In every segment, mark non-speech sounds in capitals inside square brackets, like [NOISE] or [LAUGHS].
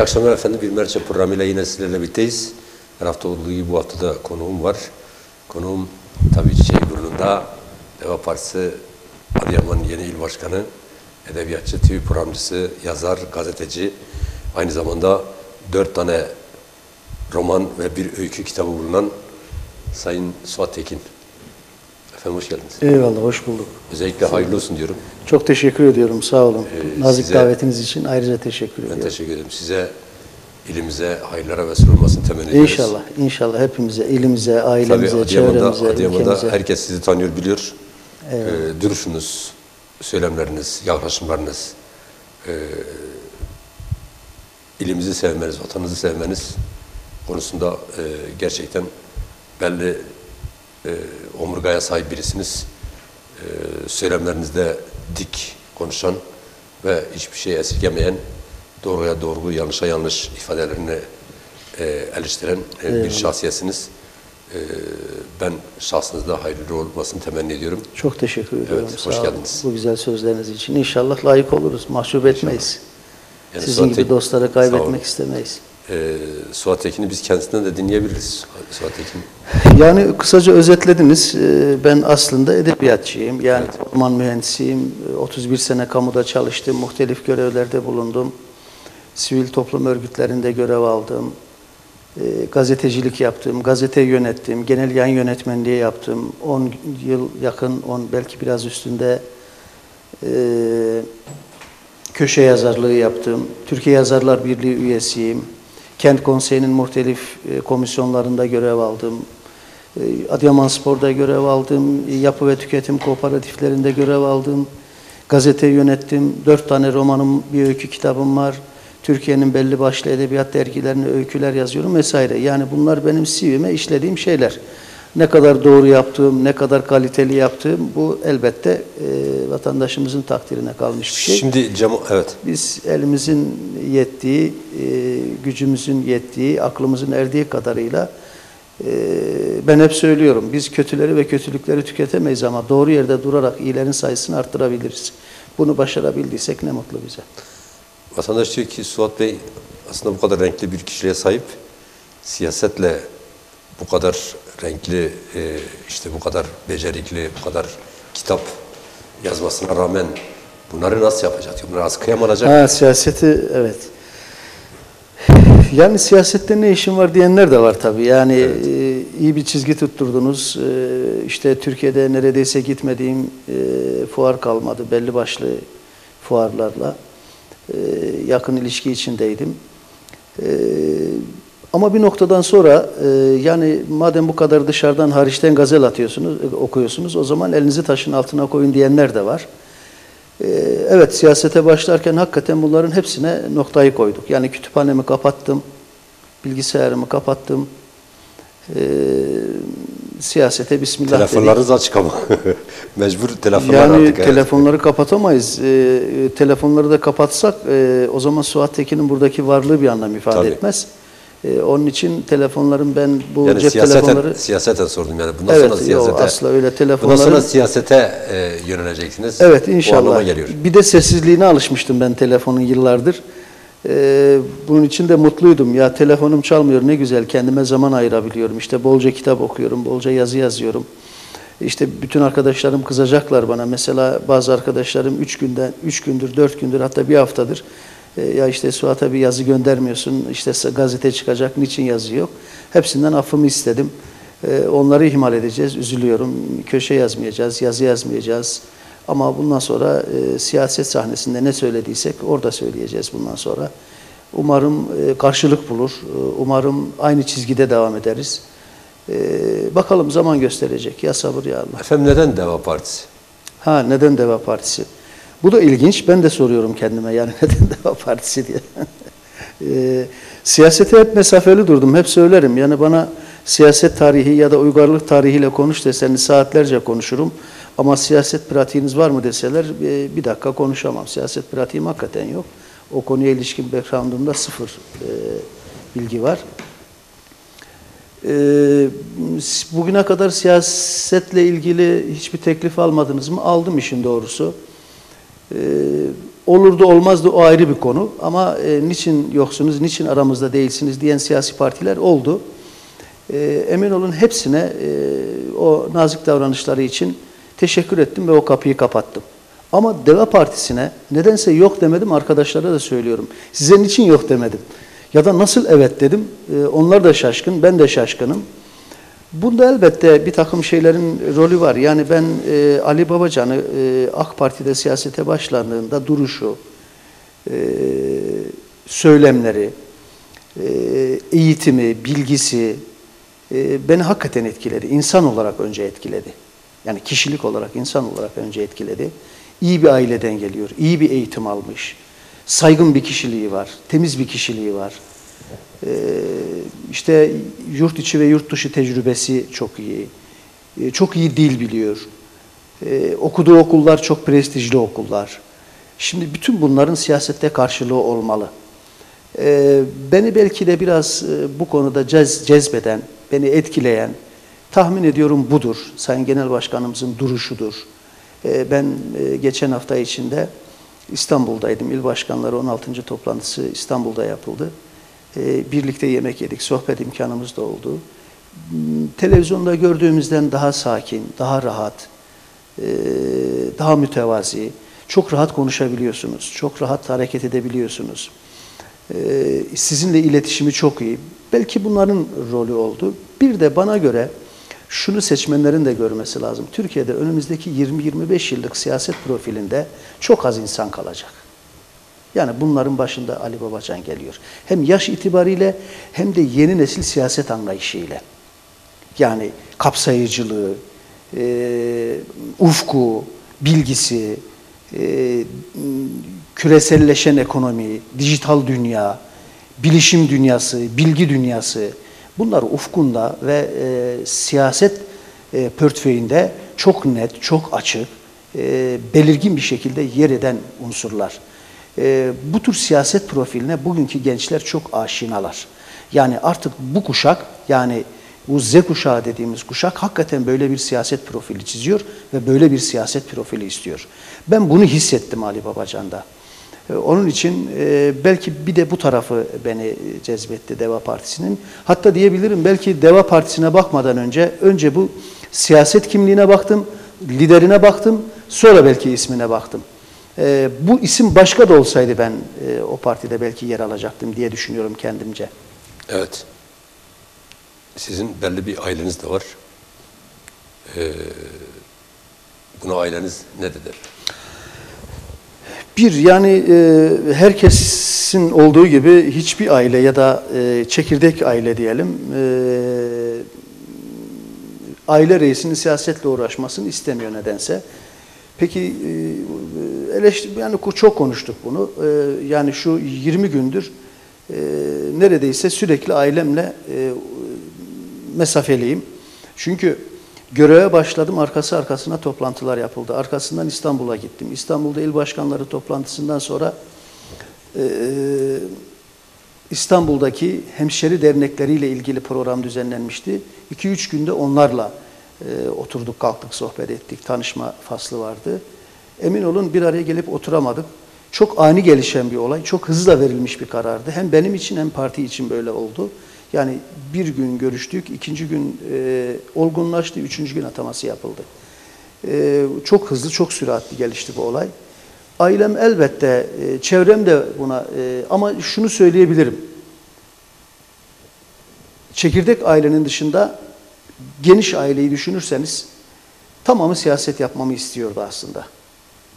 İyi akşamlar efendim. Bir Merçe programıyla yine sizlerle birlikteyiz. Her hafta olduğu gibi bu hafta da konuğum var. Konuğum tabii Çiçekburnu'nda Deva Partisi Adıyaman yeni il başkanı, edebiyatçı, TV programcısı, yazar, gazeteci. Aynı zamanda dört tane roman ve bir öykü kitabı bulunan Sayın Suat Tekin. Efendim hoş geldiniz. Eyvallah, hoş bulduk. Özellikle hayırlı olsun diyorum. Çok teşekkür ediyorum, sağ olun. Ee, Nazik size- davetiniz için ayrıca teşekkür Ben ediyorum. teşekkür ederim. Size ilimize hayırlara vesile olmasını temenni ediyoruz. İnşallah, inşallah hepimize, ilimize, Tabii ailemize, Adıyaman'da, çevremize, Adıyaman'da ülkemize. herkes sizi tanıyor, biliyor. Ee, duruşunuz, söylemleriniz, yaklaşımlarınız, ee, ilimizi sevmeniz, vatanınızı sevmeniz konusunda ee, gerçekten belli ee, omurgaya sahip birisiniz. Ee, söylemlerinizde dik konuşan ve hiçbir şey esirgemeyen, doğruya doğru, yanlışa yanlış ifadelerini ee, eleştiren ee, bir şahsiyetsiniz. Ee, ben şahsınızda hayırlı olmasını temenni ediyorum. Çok teşekkür ediyorum. Evet, sağ hoş olun. geldiniz. Bu güzel sözleriniz için. İnşallah layık oluruz, mahcup etmeyiz. Yani Sizin Suat gibi dostları Sağ kaybetmek istemeyiz. Ee, Suat Tekin'i biz kendisinden de dinleyebiliriz. Suat Tekin. [LAUGHS] Yani kısaca özetlediniz. Ee, Ben aslında edebiyatçıyım. Yani orman mühendisiyim. Ee, 31 sene kamuda çalıştım. Muhtelif görevlerde bulundum. Sivil toplum örgütlerinde görev aldım. Ee, Gazetecilik yaptım. Gazete yönettim. Genel yayın yönetmenliği yaptım. 10 yıl yakın, 10 belki biraz üstünde ee, köşe yazarlığı yaptım. Türkiye Yazarlar Birliği üyesiyim. Kent Konseyi'nin muhtelif e, komisyonlarında görev aldım. E, Adıyaman Spor'da görev aldım. E, Yapı ve tüketim kooperatiflerinde görev aldım. Gazete yönettim. Dört tane romanım, bir öykü kitabım var. Türkiye'nin belli başlı edebiyat dergilerine öyküler yazıyorum vesaire. Yani bunlar benim CV'me işlediğim şeyler. Ne kadar doğru yaptığım, ne kadar kaliteli yaptığım bu elbette e, vatandaşımızın takdirine kalmış bir şey. Şimdi Cem, evet. Biz elimizin yettiği, e, gücümüzün yettiği, aklımızın erdiği kadarıyla ben hep söylüyorum. Biz kötüleri ve kötülükleri tüketemeyiz ama doğru yerde durarak iyilerin sayısını arttırabiliriz. Bunu başarabildiysek ne mutlu bize. Vatandaş diyor ki Suat Bey aslında bu kadar renkli bir kişiliğe sahip. Siyasetle bu kadar renkli, e, işte bu kadar becerikli, bu kadar kitap yazmasına rağmen bunları nasıl yapacak. Bunları askıya mı alacak? Ha, siyaseti evet. Yani siyasette ne işin var diyenler de var tabii. Yani e, iyi bir çizgi tutturdunuz. E, işte Türkiye'de neredeyse gitmediğim e, fuar kalmadı belli başlı fuarlarla. E, yakın ilişki içindeydim. E, ama bir noktadan sonra e, yani madem bu kadar dışarıdan hariçten gazel atıyorsunuz, e, okuyorsunuz o zaman elinizi taşın altına koyun diyenler de var. Ee, Evet siyasete başlarken hakikaten bunların hepsine noktayı koyduk. Yani kütüphanemi kapattım, bilgisayarımı kapattım. Ee, siyasete bismillah dedik. Telefonlarınız açık ama. [LAUGHS] Mecbur telefonlar Yani artık. evet. telefonları kapatamayız. Ee, telefonları da kapatsak e, o zaman Suat Tekin'in buradaki varlığı bir anlam ifade Tabii. etmez. Ee, onun için telefonların ben bu Yani cep siyaseten, telefonları... siyaseten sordum yani. Bundan Evet, sonra yok, siyasete. asla öyle Bundan telefonların- sonra siyasete e, yöneleceksiniz. Evet inşallah. geliyor. Bir de sessizliğine alışmıştım ben telefonun yıllardır. Ee, bunun için de mutluydum. Ya telefonum çalmıyor ne güzel kendime zaman ayırabiliyorum. İşte bolca kitap okuyorum, bolca yazı yazıyorum. İşte bütün arkadaşlarım kızacaklar bana. Mesela bazı arkadaşlarım üç günden, üç gündür, dört gündür hatta bir haftadır ya işte Suat'a bir yazı göndermiyorsun, işte gazete çıkacak, niçin yazı yok? Hepsinden affımı istedim. E, onları ihmal edeceğiz, üzülüyorum. Köşe yazmayacağız, yazı yazmayacağız. Ama bundan sonra e, siyaset sahnesinde ne söylediysek orada söyleyeceğiz bundan sonra. Umarım e, karşılık bulur. E, umarım aynı çizgide devam ederiz. E, bakalım zaman gösterecek. Ya sabır ya Allah. Efendim neden Deva Partisi? Ha neden Deva Partisi? Bu da ilginç. Ben de soruyorum kendime yani [LAUGHS] neden Deva Partisi diye. [LAUGHS] e, siyasete hep mesafeli durdum. Hep söylerim. Yani bana siyaset tarihi ya da uygarlık tarihiyle konuş deseniz saatlerce konuşurum. Ama siyaset pratiğiniz var mı deseler e, bir dakika konuşamam. Siyaset pratiğim hakikaten yok. O konuya ilişkin background'umda sıfır e, bilgi var. Ee, bugüne kadar siyasetle ilgili hiçbir teklif almadınız mı? Aldım işin doğrusu. Ee, olurdu olmazdı o ayrı bir konu ama e, niçin yoksunuz, niçin aramızda değilsiniz diyen siyasi partiler oldu. E, emin olun hepsine e, o nazik davranışları için teşekkür ettim ve o kapıyı kapattım. Ama Deva Partisi'ne nedense yok demedim arkadaşlara da söylüyorum. Size niçin yok demedim. Ya da nasıl evet dedim. E, onlar da şaşkın, ben de şaşkınım. Bunda elbette bir takım şeylerin rolü var. Yani ben e, Ali Babacan'ı e, AK Parti'de siyasete başlandığında duruşu, e, söylemleri, e, eğitimi, bilgisi e, beni hakikaten etkiledi. İnsan olarak önce etkiledi. Yani kişilik olarak, insan olarak önce etkiledi. İyi bir aileden geliyor, iyi bir eğitim almış, saygın bir kişiliği var, temiz bir kişiliği var. Ee, işte yurt içi ve yurt dışı tecrübesi çok iyi. Ee, çok iyi dil biliyor. Ee, okuduğu okullar çok prestijli okullar. Şimdi bütün bunların siyasette karşılığı olmalı. Beni belki de biraz e, bu konuda cez, cezbeden, beni etkileyen, tahmin ediyorum budur. Sayın Genel Başkanımızın duruşudur. Ben e, geçen hafta içinde İstanbul'daydım. İl Başkanları 16. toplantısı İstanbul'da yapıldı. E, birlikte yemek yedik, sohbet imkanımız da oldu. Hmm, televizyonda gördüğümüzden daha sakin, daha rahat, e, daha mütevazi, çok rahat konuşabiliyorsunuz, çok rahat hareket edebiliyorsunuz. E, sizinle iletişimi çok iyi. Belki bunların rolü oldu. Bir de bana göre şunu seçmenlerin de görmesi lazım. Türkiye'de önümüzdeki 20-25 yıllık siyaset profilinde çok az insan kalacak. Yani bunların başında Ali Babacan geliyor. Hem yaş itibariyle hem de yeni nesil siyaset anlayışıyla. Yani kapsayıcılığı, e, ufku, bilgisi, e, küreselleşen ekonomi, dijital dünya, bilişim dünyası, bilgi dünyası bunlar ufkunda ve e, siyaset e, portföyünde çok net, çok açık, e, belirgin bir şekilde yer eden unsurlar. E, bu tür siyaset profiline bugünkü gençler çok aşinalar. Yani artık bu kuşak yani bu Z kuşağı dediğimiz kuşak hakikaten böyle bir siyaset profili çiziyor ve böyle bir siyaset profili istiyor. Ben bunu hissettim Ali Babacan'da. E, onun için e, belki bir de bu tarafı beni cezbetti Deva Partisi'nin. Hatta diyebilirim belki Deva Partisi'ne bakmadan önce önce bu siyaset kimliğine baktım, liderine baktım, sonra belki ismine baktım. E, bu isim başka da olsaydı ben e, o partide belki yer alacaktım diye düşünüyorum kendimce. Evet. Sizin belli bir aileniz de var. Ee, buna aileniz ne dedi? Bir yani e, herkesin olduğu gibi hiçbir aile ya da e, çekirdek aile diyelim e, aile reisinin siyasetle uğraşmasını istemiyor nedense. Peki e, eleştir yani çok konuştuk bunu. E, yani şu 20 gündür e, neredeyse sürekli ailemle mesafeliyim. Çünkü göreve başladım arkası arkasına toplantılar yapıldı. Arkasından İstanbul'a gittim. İstanbul'da il başkanları toplantısından sonra İstanbul'daki hemşeri dernekleriyle ilgili program düzenlenmişti. 2-3 günde onlarla e, oturduk, kalktık, sohbet ettik, tanışma faslı vardı. Emin olun bir araya gelip oturamadık. Çok ani gelişen bir olay, çok hızla verilmiş bir karardı. Hem benim için hem parti için böyle oldu. Yani bir gün görüştük, ikinci gün e, olgunlaştı, üçüncü gün ataması yapıldı. E, çok hızlı, çok süratli gelişti bu olay. Ailem elbette, e, çevrem de buna e, ama şunu söyleyebilirim. Çekirdek ailenin dışında geniş aileyi düşünürseniz tamamı siyaset yapmamı istiyordu aslında.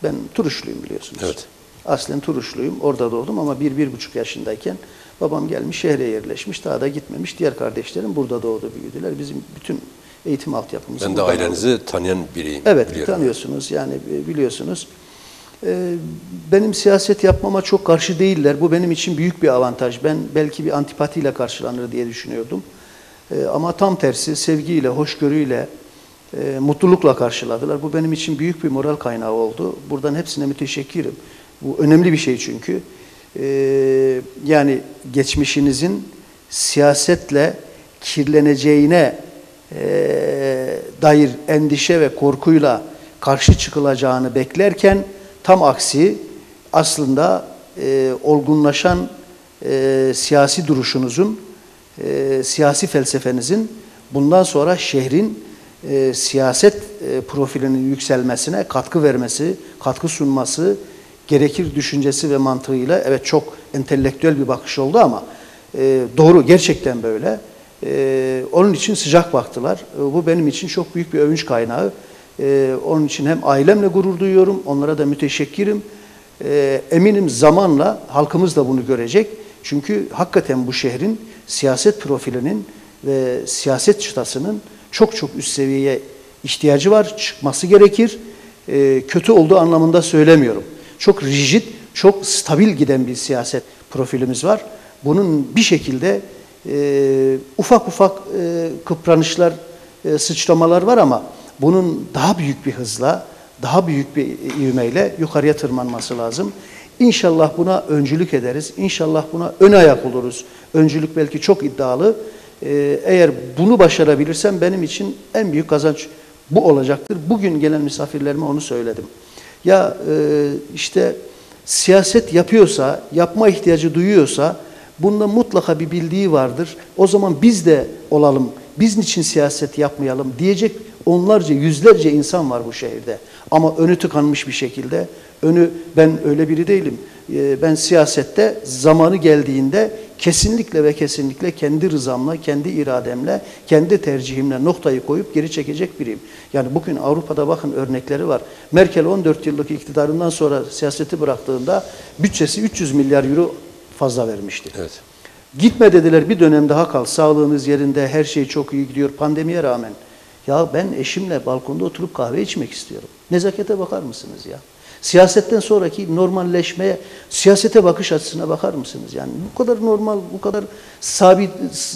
Ben Turuşluyum biliyorsunuz. Evet. Aslen Turuşluyum. Orada doğdum ama bir, bir buçuk yaşındayken babam gelmiş şehre yerleşmiş. Daha da gitmemiş. Diğer kardeşlerim burada doğdu büyüdüler. Bizim bütün eğitim altyapımızı Ben de ailenizi oldu. tanıyan biriyim. Evet biliyorum. tanıyorsunuz yani e, biliyorsunuz. Ee, benim siyaset yapmama çok karşı değiller. Bu benim için büyük bir avantaj. Ben belki bir antipatiyle karşılanır diye düşünüyordum. E, ama tam tersi sevgiyle, hoşgörüyle, e, mutlulukla karşıladılar. Bu benim için büyük bir moral kaynağı oldu. Buradan hepsine müteşekkirim. Bu önemli bir şey çünkü. E, yani geçmişinizin siyasetle kirleneceğine e, dair endişe ve korkuyla karşı çıkılacağını beklerken tam aksi aslında e, olgunlaşan e, siyasi duruşunuzun, e, siyasi felsefenizin bundan sonra şehrin e, siyaset e, profilinin yükselmesine katkı vermesi, katkı sunması gerekir düşüncesi ve mantığıyla evet çok entelektüel bir bakış oldu ama e, doğru gerçekten böyle. E, onun için sıcak baktılar. E, bu benim için çok büyük bir övünç kaynağı. E, onun için hem ailemle gurur duyuyorum, onlara da müteşekkirim. E, eminim zamanla halkımız da bunu görecek. Çünkü hakikaten bu şehrin siyaset profilinin ve siyaset çıtasının çok çok üst seviyeye ihtiyacı var, çıkması gerekir. E, kötü olduğu anlamında söylemiyorum. Çok rigid, çok stabil giden bir siyaset profilimiz var. Bunun bir şekilde e, ufak ufak e, kıpranışlar, e, sıçramalar var ama bunun daha büyük bir hızla, daha büyük bir ivmeyle yukarıya tırmanması lazım. İnşallah buna öncülük ederiz. İnşallah buna ön ayak oluruz. Öncülük belki çok iddialı. Ee, eğer bunu başarabilirsem benim için en büyük kazanç bu olacaktır. Bugün gelen misafirlerime onu söyledim. Ya e, işte siyaset yapıyorsa, yapma ihtiyacı duyuyorsa bunda mutlaka bir bildiği vardır. O zaman biz de olalım, biz niçin siyaset yapmayalım diyecek onlarca, yüzlerce insan var bu şehirde. Ama önü tıkanmış bir şekilde. Önü ben öyle biri değilim. Ee, ben siyasette zamanı geldiğinde kesinlikle ve kesinlikle kendi rızamla, kendi irademle, kendi tercihimle noktayı koyup geri çekecek biriyim. Yani bugün Avrupa'da bakın örnekleri var. Merkel 14 yıllık iktidarından sonra siyaseti bıraktığında bütçesi 300 milyar euro fazla vermişti. Evet. Gitme dediler bir dönem daha kal. Sağlığınız yerinde, her şey çok iyi gidiyor pandemiye rağmen. Ya ben eşimle balkonda oturup kahve içmek istiyorum. Nezakete bakar mısınız ya? Siyasetten sonraki normalleşmeye, siyasete bakış açısına bakar mısınız? Yani bu kadar normal, bu kadar sabit,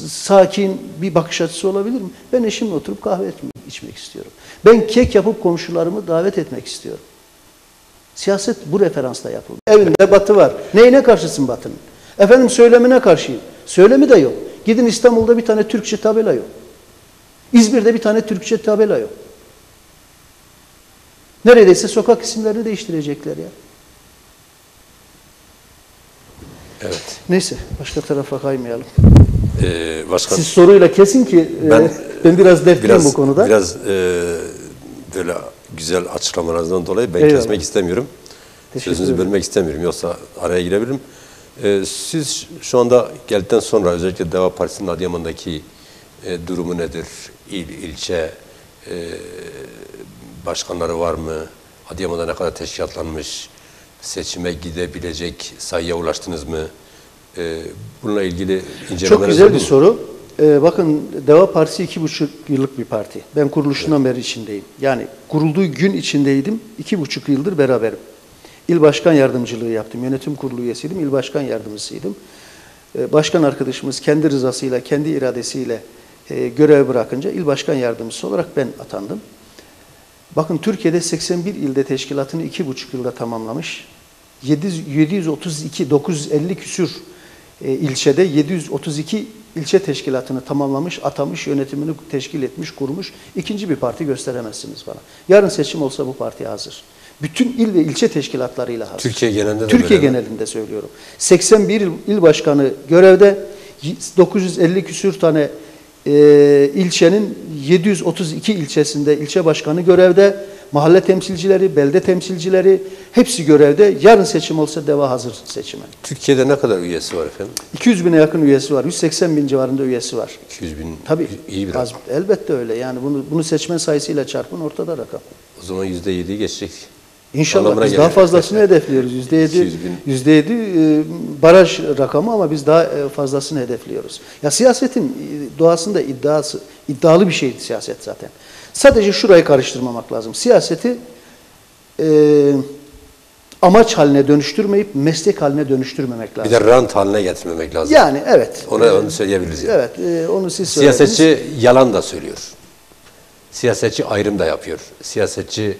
sakin bir bakış açısı olabilir mi? Ben eşimle oturup kahve içmek istiyorum. Ben kek yapıp komşularımı davet etmek istiyorum. Siyaset bu referansla yapılıyor. Evinde batı var. Neyine karşısın batının? Efendim söylemine karşıyım. Söylemi de yok. Gidin İstanbul'da bir tane Türkçe tabela yok. İzmir'de bir tane Türkçe tabela yok. Neredeyse sokak isimlerini değiştirecekler ya. Evet. Neyse başka tarafa kaymayalım. Ee, başkan, Siz soruyla kesin ki ben, Ben- e, ben biraz dertliyim biraz, bu konuda. Biraz e, böyle güzel açıklamalarınızdan dolayı ben Eyvallah. kesmek istemiyorum. Teşekkür Sözünüzü ederim. bölmek istemiyorum. Yoksa araya girebilirim. Ee, siz şu anda geldikten sonra özellikle Deva Partisi'nin Adıyaman'daki e, durumu nedir? İl, ilçe e, başkanları var mı? Adıyaman'da ne kadar teşkilatlanmış? Seçime gidebilecek sayıya ulaştınız mı? E, bununla ilgili incelemeler Çok güzel bir mu? soru. Ee, bakın Deva Partisi iki buçuk yıllık bir parti. Ben kuruluşundan beri içindeyim. Yani kurulduğu gün içindeydim. iki buçuk yıldır beraberim. İl başkan yardımcılığı yaptım. Yönetim kurulu üyesiydim. İl başkan yardımcısıydım. Ee, başkan arkadaşımız kendi rızasıyla, kendi iradesiyle e, görev bırakınca il başkan yardımcısı olarak ben atandım. Bakın Türkiye'de 81 ilde teşkilatını iki buçuk yılda tamamlamış. 700 732, 950 küsür e, ilçede 732 ilçe teşkilatını tamamlamış, atamış, yönetimini teşkil etmiş, kurmuş. İkinci bir parti gösteremezsiniz bana. Yarın seçim olsa bu parti hazır. Bütün il ve ilçe teşkilatlarıyla hazır. Türkiye genelinde de Türkiye böyle genelinde söylüyorum. 81 il, il başkanı görevde, 950 küsür tane e, ilçenin 732 ilçesinde ilçe başkanı görevde, mahalle temsilcileri, belde temsilcileri hepsi görevde. Yarın seçim olsa deva hazır seçime. Türkiye'de ne kadar üyesi var efendim? 200 200 bine yakın üyesi var. 180 bin civarında üyesi var. 200 bin Tabii. iyi bir az- rakam. elbette öyle. Yani bunu bunu seçmen sayısıyla çarpın ortada rakam. O zaman yüzde yediyi geçecek. İnşallah biz daha fazlasını [LAUGHS] hedefliyoruz. Yüzde yedi, 200 bin. yüzde yedi e, baraj rakamı ama biz daha e, fazlasını hedefliyoruz. Ya siyasetin e, doğasında iddiası, iddialı bir şey siyaset zaten. Sadece şurayı karıştırmamak lazım. Siyaseti e, amaç haline dönüştürmeyip meslek haline dönüştürmemek lazım. Bir de rant haline getirmemek lazım. yani evet. Ona onu söyleyebiliriz. Yani. Evet, e, onu siz söylediniz. Siyasetçi yalan da söylüyor. Siyasetçi ayrım da yapıyor. Siyasetçi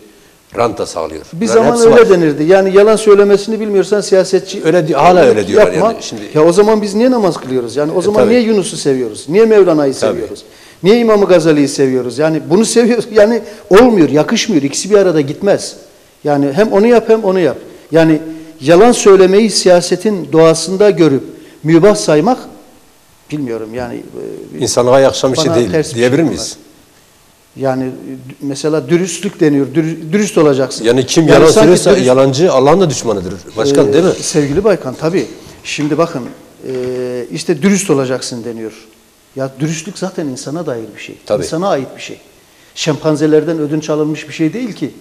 rant da sağlıyor. Bir Bunların zaman öyle var. denirdi. Yani yalan söylemesini bilmiyorsan siyasetçi Öyle di- hala öyle diyorlar yapma. yani. Şimdi- Ya o zaman biz niye namaz kılıyoruz? Yani o zaman tabii. niye Yunus'u seviyoruz? Niye Mevlana'yı seviyoruz? Niye İmam-ı Gazali'yi seviyoruz? Yani bunu seviyoruz. [LAUGHS] Yani olmuyor, yakışmıyor. İkisi bir arada gitmez. Yani hem onu yap hem onu yap. Yani yalan söylemeyi siyasetin doğasında görüp mübah saymak bilmiyorum yani e, İnsanlığa yakışan bir şey değil bir diyebilir şey miyiz? Yani mesela dürüstlük deniyor. Dürü- dürüst olacaksın. Yani kim yalan söylüyorsa dürüst- yalancı Allah'ın da düşmanıdır. Başkan Ee, değil mi? Sevgili Baykan tabii. Şimdi bakın e, işte dürüst olacaksın deniyor. Ya dürüstlük zaten insana dair bir şey. Tabii. İnsana ait bir şey. Şempanzelerden ödünç alınmış bir şey değil ki.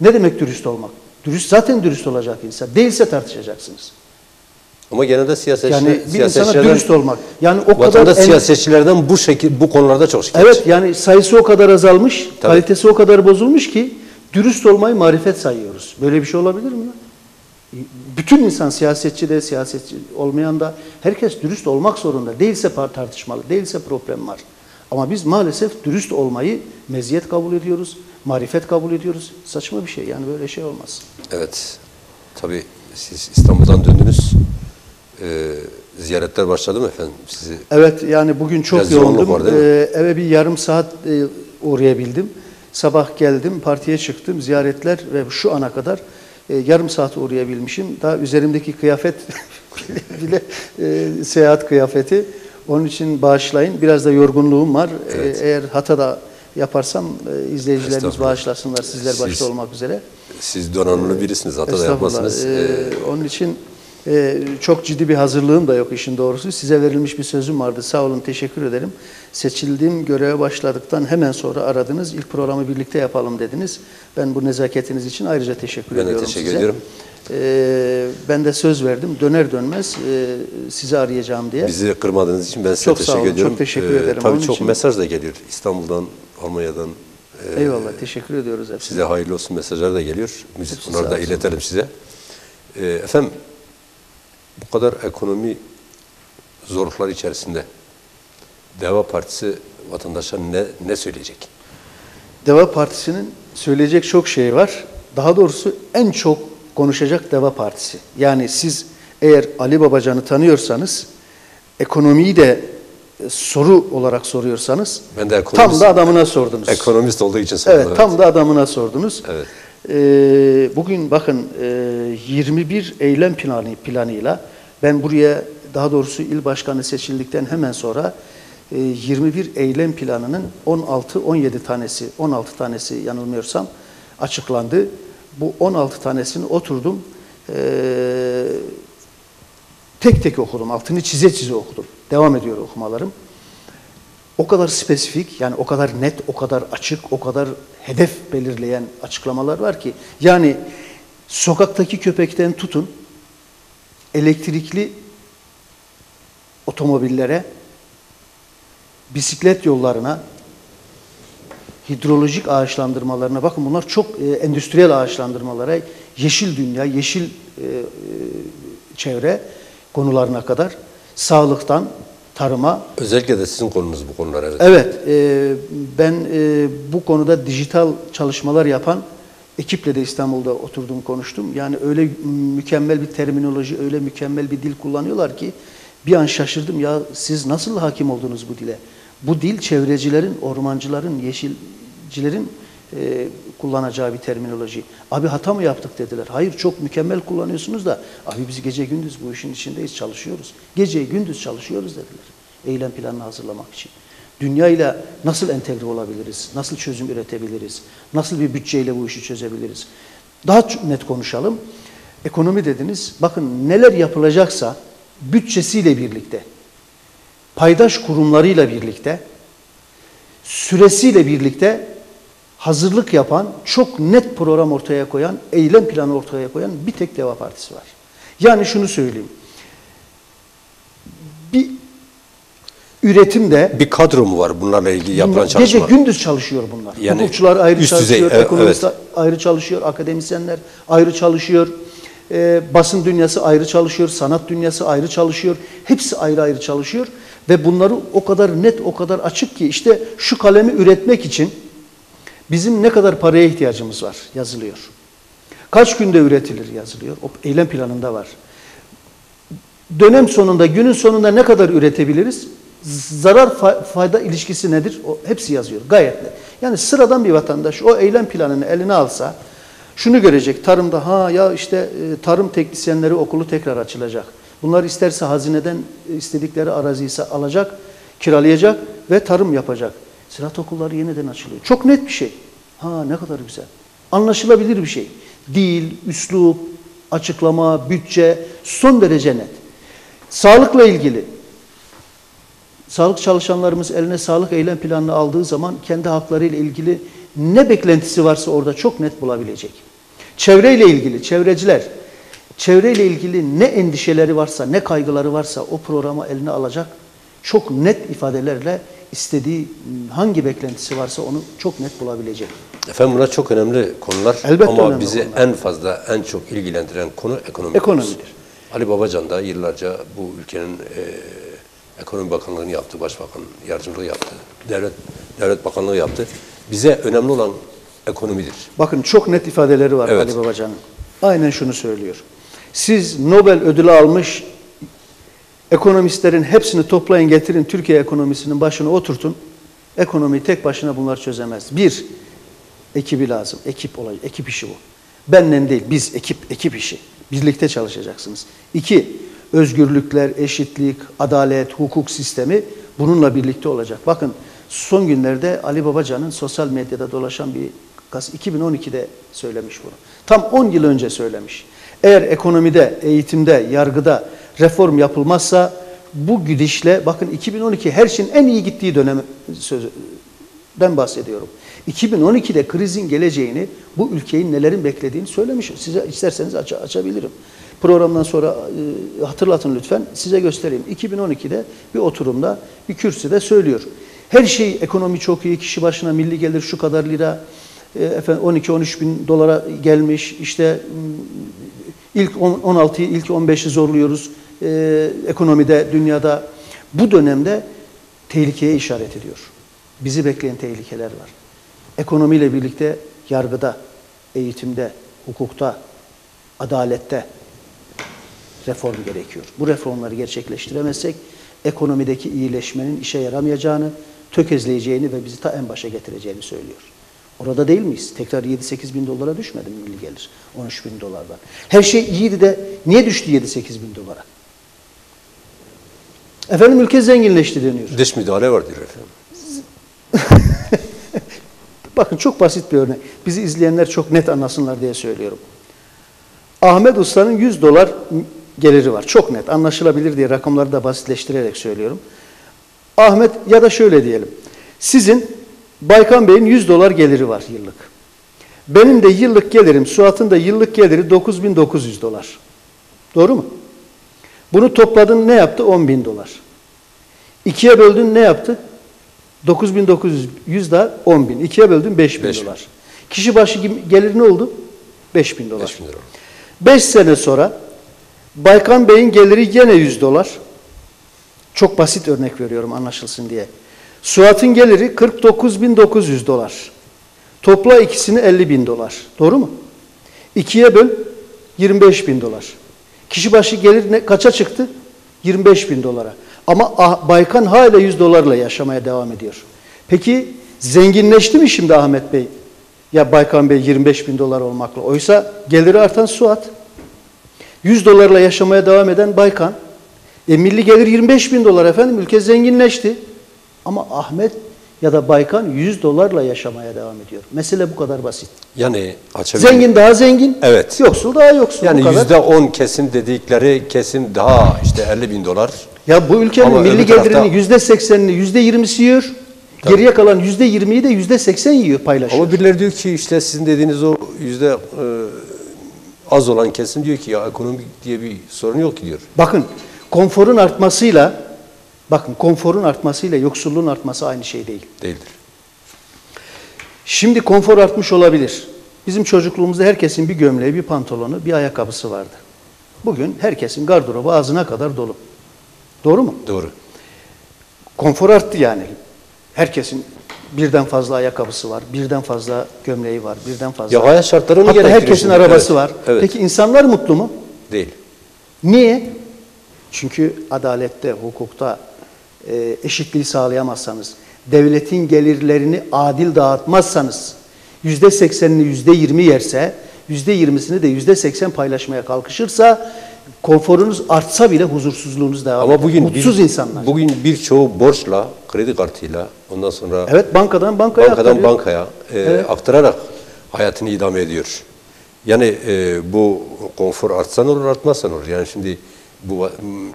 Ne demek dürüst olmak? Dürüst zaten dürüst olacak insan. Değilse tartışacaksınız. Ama genelde siyasetçiler, Yani bir siyasetçilerden, dürüst olmak. Yani o kadar en- siyasetçilerden bu şekil bu konularda çok şikayetçi. Evet yani sayısı o kadar azalmış, Tabii. kalitesi o kadar bozulmuş ki dürüst olmayı marifet sayıyoruz. Böyle bir şey olabilir mi? Bütün insan siyasetçi de siyasetçi olmayan da herkes dürüst olmak zorunda. Değilse tartışmalı, değilse problem var. Ama biz maalesef dürüst olmayı meziyet kabul ediyoruz, marifet kabul ediyoruz. Saçma bir şey yani böyle şey olmaz. Evet. Tabii siz İstanbul'dan döndünüz. Ee, ziyaretler başladı mı efendim? Sizi Evet yani bugün çok Biraz yoğundum. var? Ee, eve bir yarım saat e, uğrayabildim. Sabah geldim, partiye çıktım, ziyaretler ve şu ana kadar e, yarım saat uğrayabilmişim. Daha üzerimdeki kıyafet [LAUGHS] bile e, seyahat kıyafeti. Onun için bağışlayın. Biraz da yorgunluğum var. E, Evet. eğer hata da yaparsam e, izleyicilerimiz bağışlasınlar sizler başta Siz- olmak üzere. siz donanımlı birisiniz. Hata da yapmazsınız. Ee, onun için e, çok ciddi bir hazırlığım da yok işin doğrusu. Size verilmiş bir sözüm vardı. Sağ olun, teşekkür ederim. Seçildiğim göreve başladıktan hemen sonra aradınız. İlk programı birlikte yapalım dediniz. Ben bu nezaketiniz için ayrıca teşekkür Ben ediyorum teşekkür size. ediyorum. Ee, ben de söz verdim. Döner dönmez e, sizi arayacağım diye. bizi kırmadığınız için ben size Çok sağ teşekkür olun, çok ediyorum. Ee, teşekkür ederim. Tabii Onun çok için- mesaj da geliyor. İstanbul'dan, Almanya'dan. e, Eyvallah, teşekkür ediyoruz hepsine. Size hayırlı olsun mesajlar da geliyor. Biz bunları da iletelim size. Ee, efendim, bu kadar ekonomi zorluklar içerisinde Deva Partisi vatandaşa ne, ne söyleyecek? Deva Partisi'nin söyleyecek çok şey var. Daha doğrusu en çok konuşacak Deva Partisi. Yani siz eğer Ali Babacan'ı tanıyorsanız, ekonomiyi de e, soru olarak soruyorsanız, Ben de tam ekonomist- da adamına sordunuz. Ekonomist olduğu için sordum. Evet, tam da adamına sordunuz. Evet. Ee, bugün bakın e, 21 eylem planı planıyla ben buraya daha doğrusu il başkanı seçildikten hemen sonra e, 21 eylem planının 16-17 tanesi 16 tanesi yanılmıyorsam açıklandı. Bu 16 tanesini oturdum. e, tek tek okudum. Altını çize çize okudum. Devam ediyor okumalarım. O kadar spesifik, yani o kadar net, o kadar açık, o kadar hedef belirleyen açıklamalar var ki. Yani sokaktaki köpekten tutun, elektrikli otomobillere, bisiklet yollarına, hidrolojik ağaçlandırmalarına bakın bunlar çok e, endüstriyel ağaçlandırmalara, yeşil dünya, yeşil e, e, çevre konularına kadar sağlıktan tarıma Özellikle de sizin konunuz bu konular. Evet. Evet, e, ben e, bu konuda dijital çalışmalar yapan ekiple de İstanbul'da oturdum konuştum. Yani öyle mükemmel bir terminoloji, öyle mükemmel bir dil kullanıyorlar ki bir an şaşırdım. Ya siz nasıl hakim oldunuz bu dile? Bu dil çevrecilerin, ormancıların, yeşilcilerin e, kullanacağı bir terminoloji. Abi hata mı yaptık dediler. Hayır çok mükemmel kullanıyorsunuz da abi biz gece gündüz bu işin içindeyiz, çalışıyoruz. Gece gündüz çalışıyoruz dediler. Eylem planını hazırlamak için. Dünya ile nasıl entegre olabiliriz? Nasıl çözüm üretebiliriz? Nasıl bir bütçeyle bu işi çözebiliriz? Daha net konuşalım. Ekonomi dediniz. Bakın neler yapılacaksa bütçesiyle birlikte, paydaş kurumlarıyla birlikte, süresiyle birlikte hazırlık yapan, çok net program ortaya koyan, eylem planı ortaya koyan bir tek Deva Partisi var. Yani şunu söyleyeyim. Bir üretimde Bir kadro mu var bunlarla ilgili yapılan Bunlar çalışma? Gece gündüz çalışıyor bunlar. Yani Hukukçular ayrı üst düzey, çalışıyor, evet, ekonomistler ayrı çalışıyor, akademisyenler ayrı çalışıyor, e, basın dünyası ayrı çalışıyor, sanat dünyası ayrı çalışıyor. Hepsi ayrı ayrı çalışıyor ve bunları o kadar net, o kadar açık ki işte şu kalemi üretmek için bizim ne kadar paraya ihtiyacımız var yazılıyor. Kaç günde üretilir yazılıyor. O eylem planında var. Dönem sonunda, günün sonunda ne kadar üretebiliriz? Zarar fa- fayda ilişkisi nedir? O hepsi yazıyor gayet. Yani sıradan bir vatandaş o eylem planını eline alsa Şunu görecek tarımda ha ya işte e, tarım teknisyenleri okulu tekrar açılacak. Bunlar isterse hazineden istedikleri araziyi ise alacak, kiralayacak ve tarım yapacak. Ziraat okulları yeniden açılıyor. Çok net bir şey. Ha ne kadar güzel. Anlaşılabilir bir şey. Dil, üslup, açıklama, bütçe son derece net. Sağlıkla ilgili sağlık çalışanlarımız eline sağlık eylem planını aldığı zaman kendi haklarıyla ilgili ne beklentisi varsa orada çok net bulabilecek. Çevreyle ilgili, çevreciler, çevreyle ilgili ne endişeleri varsa, ne kaygıları varsa o programı eline alacak. Çok net ifadelerle istediği hangi beklentisi varsa onu çok net bulabilecek. Efendim bunlar çok önemli konular Elbette ama önemli bizi konular. en fazla, en çok ilgilendiren konu ekonomi Ekonomidir. Ali Babacan da yıllarca bu ülkenin e, ekonomi bakanlığını yaptı, başbakan yardımcılığı yaptı, devlet devlet bakanlığı yaptı. Bize önemli olan ekonomidir. Bakın çok net ifadeleri var Evet. Ali Babacan'ın. Aynen şunu söylüyor. Siz Nobel ödülü almış ekonomistlerin hepsini toplayın getirin Türkiye ekonomisinin başına oturtun. Ekonomiyi tek başına bunlar çözemez. Bir, ekibi lazım. Ekip olacak. Ekip işi bu. Benden değil, biz ekip, ekip işi. Birlikte çalışacaksınız. İki, özgürlükler, eşitlik, adalet, hukuk sistemi bununla birlikte olacak. Bakın son günlerde Ali Babacan'ın sosyal medyada dolaşan bir kas 2012'de söylemiş bunu. Tam 10 yıl önce söylemiş. Eğer ekonomide, eğitimde, yargıda reform yapılmazsa bu gidişle bakın 2012 her şeyin en iyi gittiği dönem sözden bahsediyorum. 2012'de krizin geleceğini, bu ülkeyi nelerin beklediğini söylemiş. Size isterseniz aç açabilirim. Programdan sonra e, hatırlatın lütfen. Size göstereyim. 2012'de bir oturumda, bir kürsüde söylüyor. Her şey ekonomi çok iyi, kişi başına milli gelir şu kadar lira, e, efendim 12-13 bin dolara gelmiş. İşte ilk 10 16'yı, ilk 15'i zorluyoruz e, ekonomide, dünyada. Bu dönemde tehlikeye işaret ediyor. Bizi bekleyen tehlikeler var. Ekonomiyle birlikte yargıda, eğitimde, hukukta, adalette reform gerekiyor. Bu reformları gerçekleştiremezsek ekonomideki iyileşmenin işe yaramayacağını, tökezleyeceğini ve bizi ta en başa getireceğini söylüyor. Orada değil miyiz? Tekrar 7-8 bin dolara düşmedi mi milli gelir? 13 bin dolardan. Her şey iyiydi de niye düştü 7-8 bin dolara? Efendim ülke zenginleşti deniyor. Dış müdahale var diyor efendim. [LAUGHS] Bakın çok basit bir örnek. Bizi izleyenler çok net anlasınlar diye söylüyorum. Ahmet Usta'nın 100 dolar geliri var. Çok net, anlaşılabilir diye rakamları da basitleştirerek söylüyorum. Ahmet ya da şöyle diyelim. Sizin Baykan Bey'in 100 dolar geliri var yıllık. Benim de yıllık gelirim, Suat'ın da yıllık geliri 9900 dolar. Doğru mu? Bunu topladın ne yaptı? 10 bin dolar. İkiye böldün ne yaptı? 9900 100 daha 10 bin. İkiye böldün 5 bin Beş bin. dolar. Kişi başı gelir ne oldu? 5 bin dolar. 5 bin lira. 5 sene sonra Baykan Bey'in geliri gene 100 dolar. Çok basit örnek veriyorum anlaşılsın diye. Suat'ın geliri 49.900 dolar. Topla ikisini 50 bin dolar. Doğru mu? İkiye böl 25 bin dolar. Kişi başı gelir ne, kaça çıktı? 25 bin dolara. Ama Ah- Baykan hala 100 dolarla yaşamaya devam ediyor. Peki zenginleşti mi şimdi Ahmet Bey? Ya Baykan Bey 25 bin dolar olmakla. Oysa geliri artan Suat. 100 dolarla yaşamaya devam eden Baykan. E milli gelir 25 bin dolar efendim. Ülke zenginleşti. Ama Ahmet ya da Baykan 100 dolarla yaşamaya devam ediyor. Mesele bu kadar basit. Yani açabilir Zengin daha zengin, Evet. yoksul daha yoksul. Yani yüzde on kesim dedikleri kesim daha işte 50 bin dolar. Ya bu ülkenin Ama milli gelirinin yüzde seksenini yüzde yirmisi yiyor. Geriye kalan yüzde yirmiyi de yüzde seksen yiyor paylaşıyor. Ama birileri diyor ki işte sizin dediğiniz o yüzde e, az olan kesim diyor ki ya ekonomik diye bir sorun yok ki diyor. Bakın konforun artmasıyla bakın konforun artmasıyla yoksulluğun artması aynı şey değil. Değildir. Şimdi konfor artmış olabilir. Bizim çocukluğumuzda herkesin bir gömleği, bir pantolonu, bir ayakkabısı vardı. Bugün herkesin gardırobu ağzına kadar dolu. Doğru mu? Doğru. Konfor arttı yani. Herkesin birden fazla ayakkabısı var, birden fazla gömleği var, birden fazla. Ya hayat şartları Hatta gerektiriyor herkesin şimdi. arabası Evet, var. evet. Peki insanlar mutlu mu? Değil. Niye? Çünkü adalette, hukukta e, eşitliği sağlayamazsanız, devletin gelirlerini adil dağıtmazsanız, yüzde seksenini yüzde yirmi yerse, yüzde yirmisini de yüzde seksen paylaşmaya kalkışırsa konforunuz artsa bile huzursuzluğunuz devam Ama eder. bugün Mutsuz bir- insanlar. Bugün birçoğu borçla, kredi kartıyla, ondan sonra evet bankadan bankaya bankadan aktarıyor. bankaya e, aktararak hayatını idame ediyor. Yani e, bu konfor artsan olur, artmazsan olur. Yani şimdi bu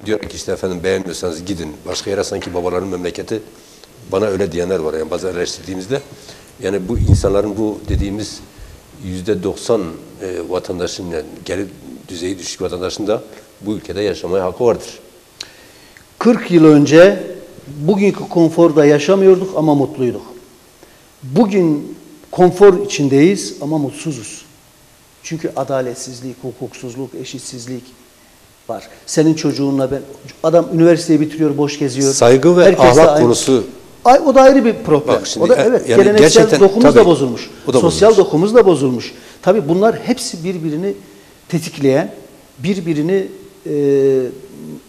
diyor ki işte efendim beğenmiyorsanız gidin. Başka yere sanki babaların memleketi bana öyle diyenler var yani bazen eleştirdiğimizde. Yani bu insanların bu dediğimiz yüzde 90 e, vatandaşın yani geri düzeyi düşük vatandaşın da bu ülkede yaşamaya hakkı vardır. 40 yıl önce bugünkü konforda yaşamıyorduk ama mutluyduk. Bugün konfor içindeyiz ama mutsuzuz. Çünkü adaletsizlik, hukuksuzluk, eşitsizlik var. Senin çocuğunla ben adam üniversiteyi bitiriyor, boş geziyor. Saygı ve Herkesle ahlak aynı- konusu Ay, o da ayrı bir problem. Bak şimdi, o da e, evet yani geleneksel dokumuz da tabii, bozulmuş. o da Sosyal bozulmuş. dokumuz da bozulmuş. Tabii bunlar hepsi birbirini tetikleyen, birbirini e,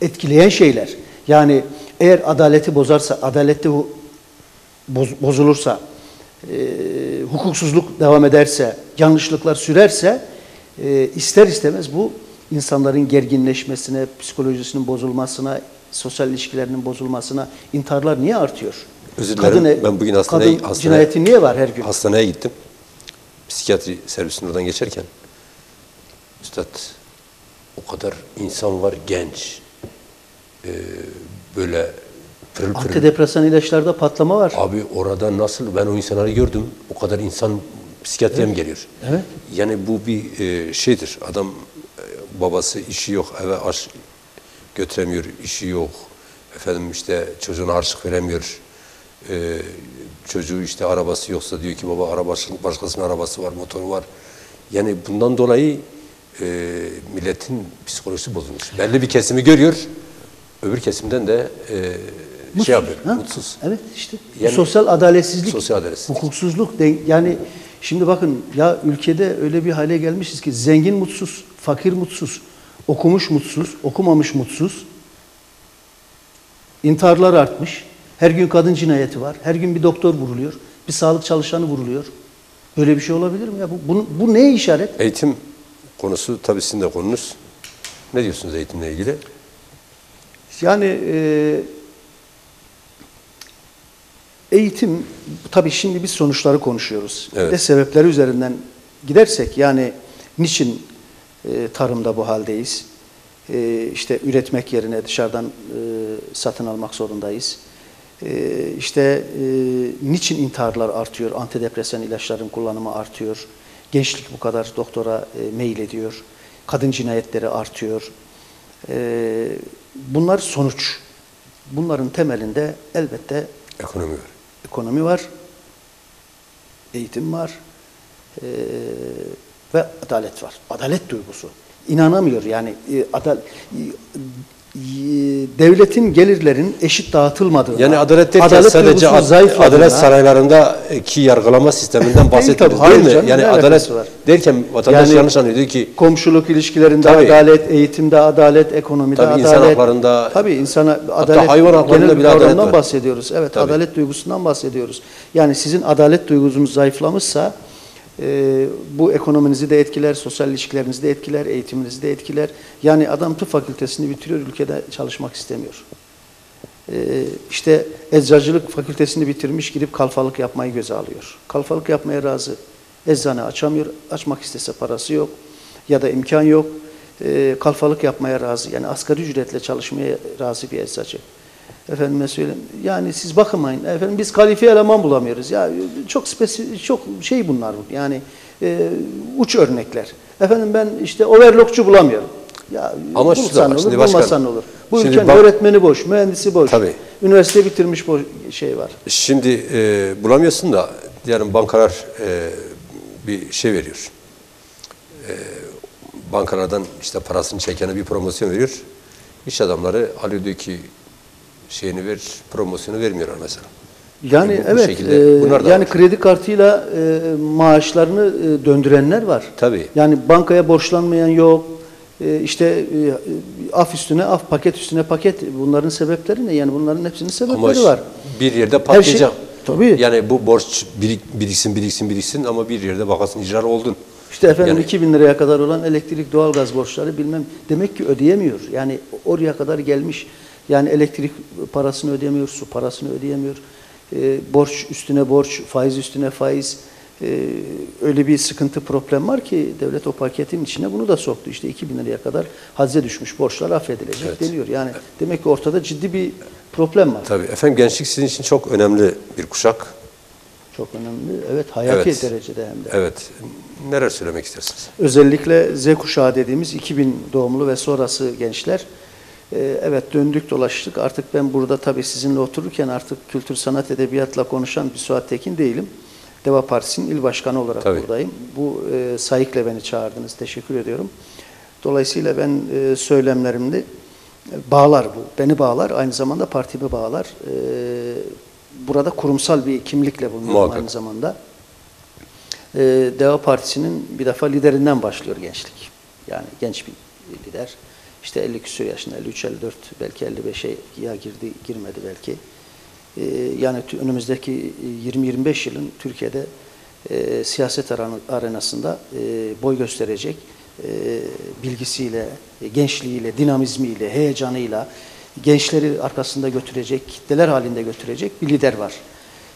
etkileyen şeyler. Yani eğer adaleti bozarsa, adalette boz- bozulursa, e, hukuksuzluk devam ederse, yanlışlıklar sürerse e, ister istemez bu insanların gerginleşmesine, psikolojisinin bozulmasına, sosyal ilişkilerinin bozulmasına, intiharlar niye artıyor? Özür dilerim. Ben bugün hastaneye- kadın hastaneye- cinayeti niye var her gün? Hastaneye gittim. Psikiyatri servisinin oradan geçerken. Üstad o kadar insan var genç. Ee, böyle pırıl pırıl. Antidepresan ilaçlarda patlama var. Abi orada nasıl ben o insanları gördüm. O kadar insan psikiyatriye mi geliyor? Evet. Yani bu bir e, şeydir. Adam e, babası işi yok eve aş götüremiyor, işi yok. Efendim işte çocuğuna harçlık veremiyor. E, çocuğu işte arabası yoksa diyor ki baba arabası, başkasının arabası var, motoru var. Yani bundan dolayı e, milletin psikolojisi bozulmuş. Belli bir kesimi görüyor, öbür kesimden de e, şey yapıyor, Ha? mutsuz. Evet işte. Yani- sosyal adaletsizlik, Sosyal adaletsizlik. hukuksuzluk. Yani şimdi bakın ya ülkede öyle bir hale gelmişiz ki zengin mutsuz, fakir mutsuz, okumuş mutsuz, okumamış mutsuz. İntiharlar artmış. Her gün kadın cinayeti var. Her gün bir doktor vuruluyor. Bir sağlık çalışanı vuruluyor. Böyle bir şey olabilir mi ya? Bu, bunu- bu neye işaret? Eğitim konusu tabii sizin de konunuz. Ne diyorsunuz eğitimle ilgili? Yani e, eğitim, tabii şimdi biz sonuçları konuşuyoruz. Evet. Bir de sebepleri üzerinden gidersek yani niçin e, tarımda bu haldeyiz? E, işte üretmek yerine dışarıdan e, satın almak zorundayız. E, işte e, niçin intiharlar artıyor? Antidepresan ilaçların kullanımı artıyor. Gençlik bu kadar doktora e, meyil ediyor. Kadın cinayetleri artıyor. E, bunlar sonuç. Bunların temelinde elbette Ekonomi var. ekonomi var, eğitim var e, ve adalet var. Adalet duygusu. İnanamıyor yani e, adal, e, e, devletin gelirlerin eşit dağıtılmadığına, Yani adalet derken sadece ad- adalet saraylarındaki yargılama sisteminden bahsediyoruz tabii, değil mi? yani adalet var? derken vatandaş Yani- yanlış anlıyor diyor ki komşuluk ilişkilerinde Tabii. adalet, eğitimde adalet, ekonomide Tabii adalet. insan haklarında- Tabii insana adalet, hayvan haklarında bile adalet var. bahsediyoruz. Evet, Tabii. adalet duygusundan bahsediyoruz. Yani sizin adalet duygusunuz zayıflamışsa e, bu ekonominizi de etkiler, sosyal ilişkilerinizi de etkiler, eğitiminizi de etkiler. Yani adam tıp fakültesini bitiriyor, ülkede çalışmak istemiyor. Ee, işte eczacılık fakültesini bitirmiş gidip kalfalık yapmayı göze alıyor. Kalfalık yapmaya razı. Eczane açamıyor. Açmak istese parası yok ya da imkan yok. Ee, kalfalık yapmaya razı. Yani asgari ücretle çalışmaya razı bir eczacı. Efendime söyleyeyim. Yani siz bakmayın. Efendim biz kalifiye eleman bulamıyoruz. Ya çok spesifik, çok şey bunlar. Yani e, uç örnekler. Efendim ben işte overlockçu bulamıyorum. Ya Ama şu da bulsan var, olur, şimdi başkan, bulmasan olur. Bu şimdi ülkenin bak- öğretmeni boş, mühendisi boş. Tabii. Üniversite bitirmiş boş şey var. şimdi e, bulamıyorsun da diyelim bankalar e, bir şey veriyor. E, bankalardan işte parasını çekene bir promosyon veriyor. İş adamları alıyor diyor ki şeyini ver, promosyonu vermiyorlar mesela. Yani bu- bu evet, şekilde e, bunlar da yani var. kredi kartıyla e, maaşlarını e, döndürenler var. Tabii. Yani bankaya borçlanmayan yok. E, işte e, af üstüne af, paket üstüne paket. Bunların sebepleri ne? Yani bunların hepsinin sebepleri Ama var. bir yerde Her şey- patlayacak. tabii. Yani bu borç birik, biriksin biriksin biriksin ama bir yerde bakarsın icra oldun. İşte efendim Yani- 2000 liraya kadar olan elektrik doğalgaz borçları bilmem demek ki ödeyemiyor. Yani oraya kadar gelmiş. Yani elektrik parasını ödeyemiyor, su parasını ödeyemiyor. Ee, borç üstüne borç, faiz üstüne faiz. Ee, öyle bir sıkıntı problem var ki devlet o paketin içine bunu da soktu. İşte 2000 liraya kadar hadze düşmüş borçlar affedilecek Evet. deniyor. Yani demek ki ortada ciddi bir problem var. Tabii efendim gençlik sizin için çok önemli bir kuşak. Çok önemli. Evet hayati Evet. derecede hem de. Evet. Neler söylemek istersiniz? Özellikle Z kuşağı dediğimiz 2000 doğumlu ve sonrası gençler. Ee, Evet döndük dolaştık. Artık ben burada tabii sizinle otururken artık kültür sanat edebiyatla konuşan bir Suat Tekin değilim. Deva Partisi'nin il başkanı olarak Tabii. buradayım. Bu e, sayıkla beni çağırdınız. Teşekkür ediyorum. Dolayısıyla ben e, söylemlerimde e, bağlar bu. Beni bağlar. Aynı zamanda partimi bağlar. E, burada kurumsal bir kimlikle bulunuyorum Muhakkak. aynı zamanda. Ee, Deva Partisi'nin bir defa liderinden başlıyor gençlik. Yani genç bir lider. İşte 50 küsur yaşında, 53, 54, belki 55'e ya girdi, girmedi belki. Ee, yani önümüzdeki 20-25 yılın Türkiye'de e, siyaset arenasında e, boy gösterecek e, bilgisiyle, e, gençliğiyle, dinamizmiyle, heyecanıyla gençleri arkasında götürecek, kitleler halinde götürecek bir lider var.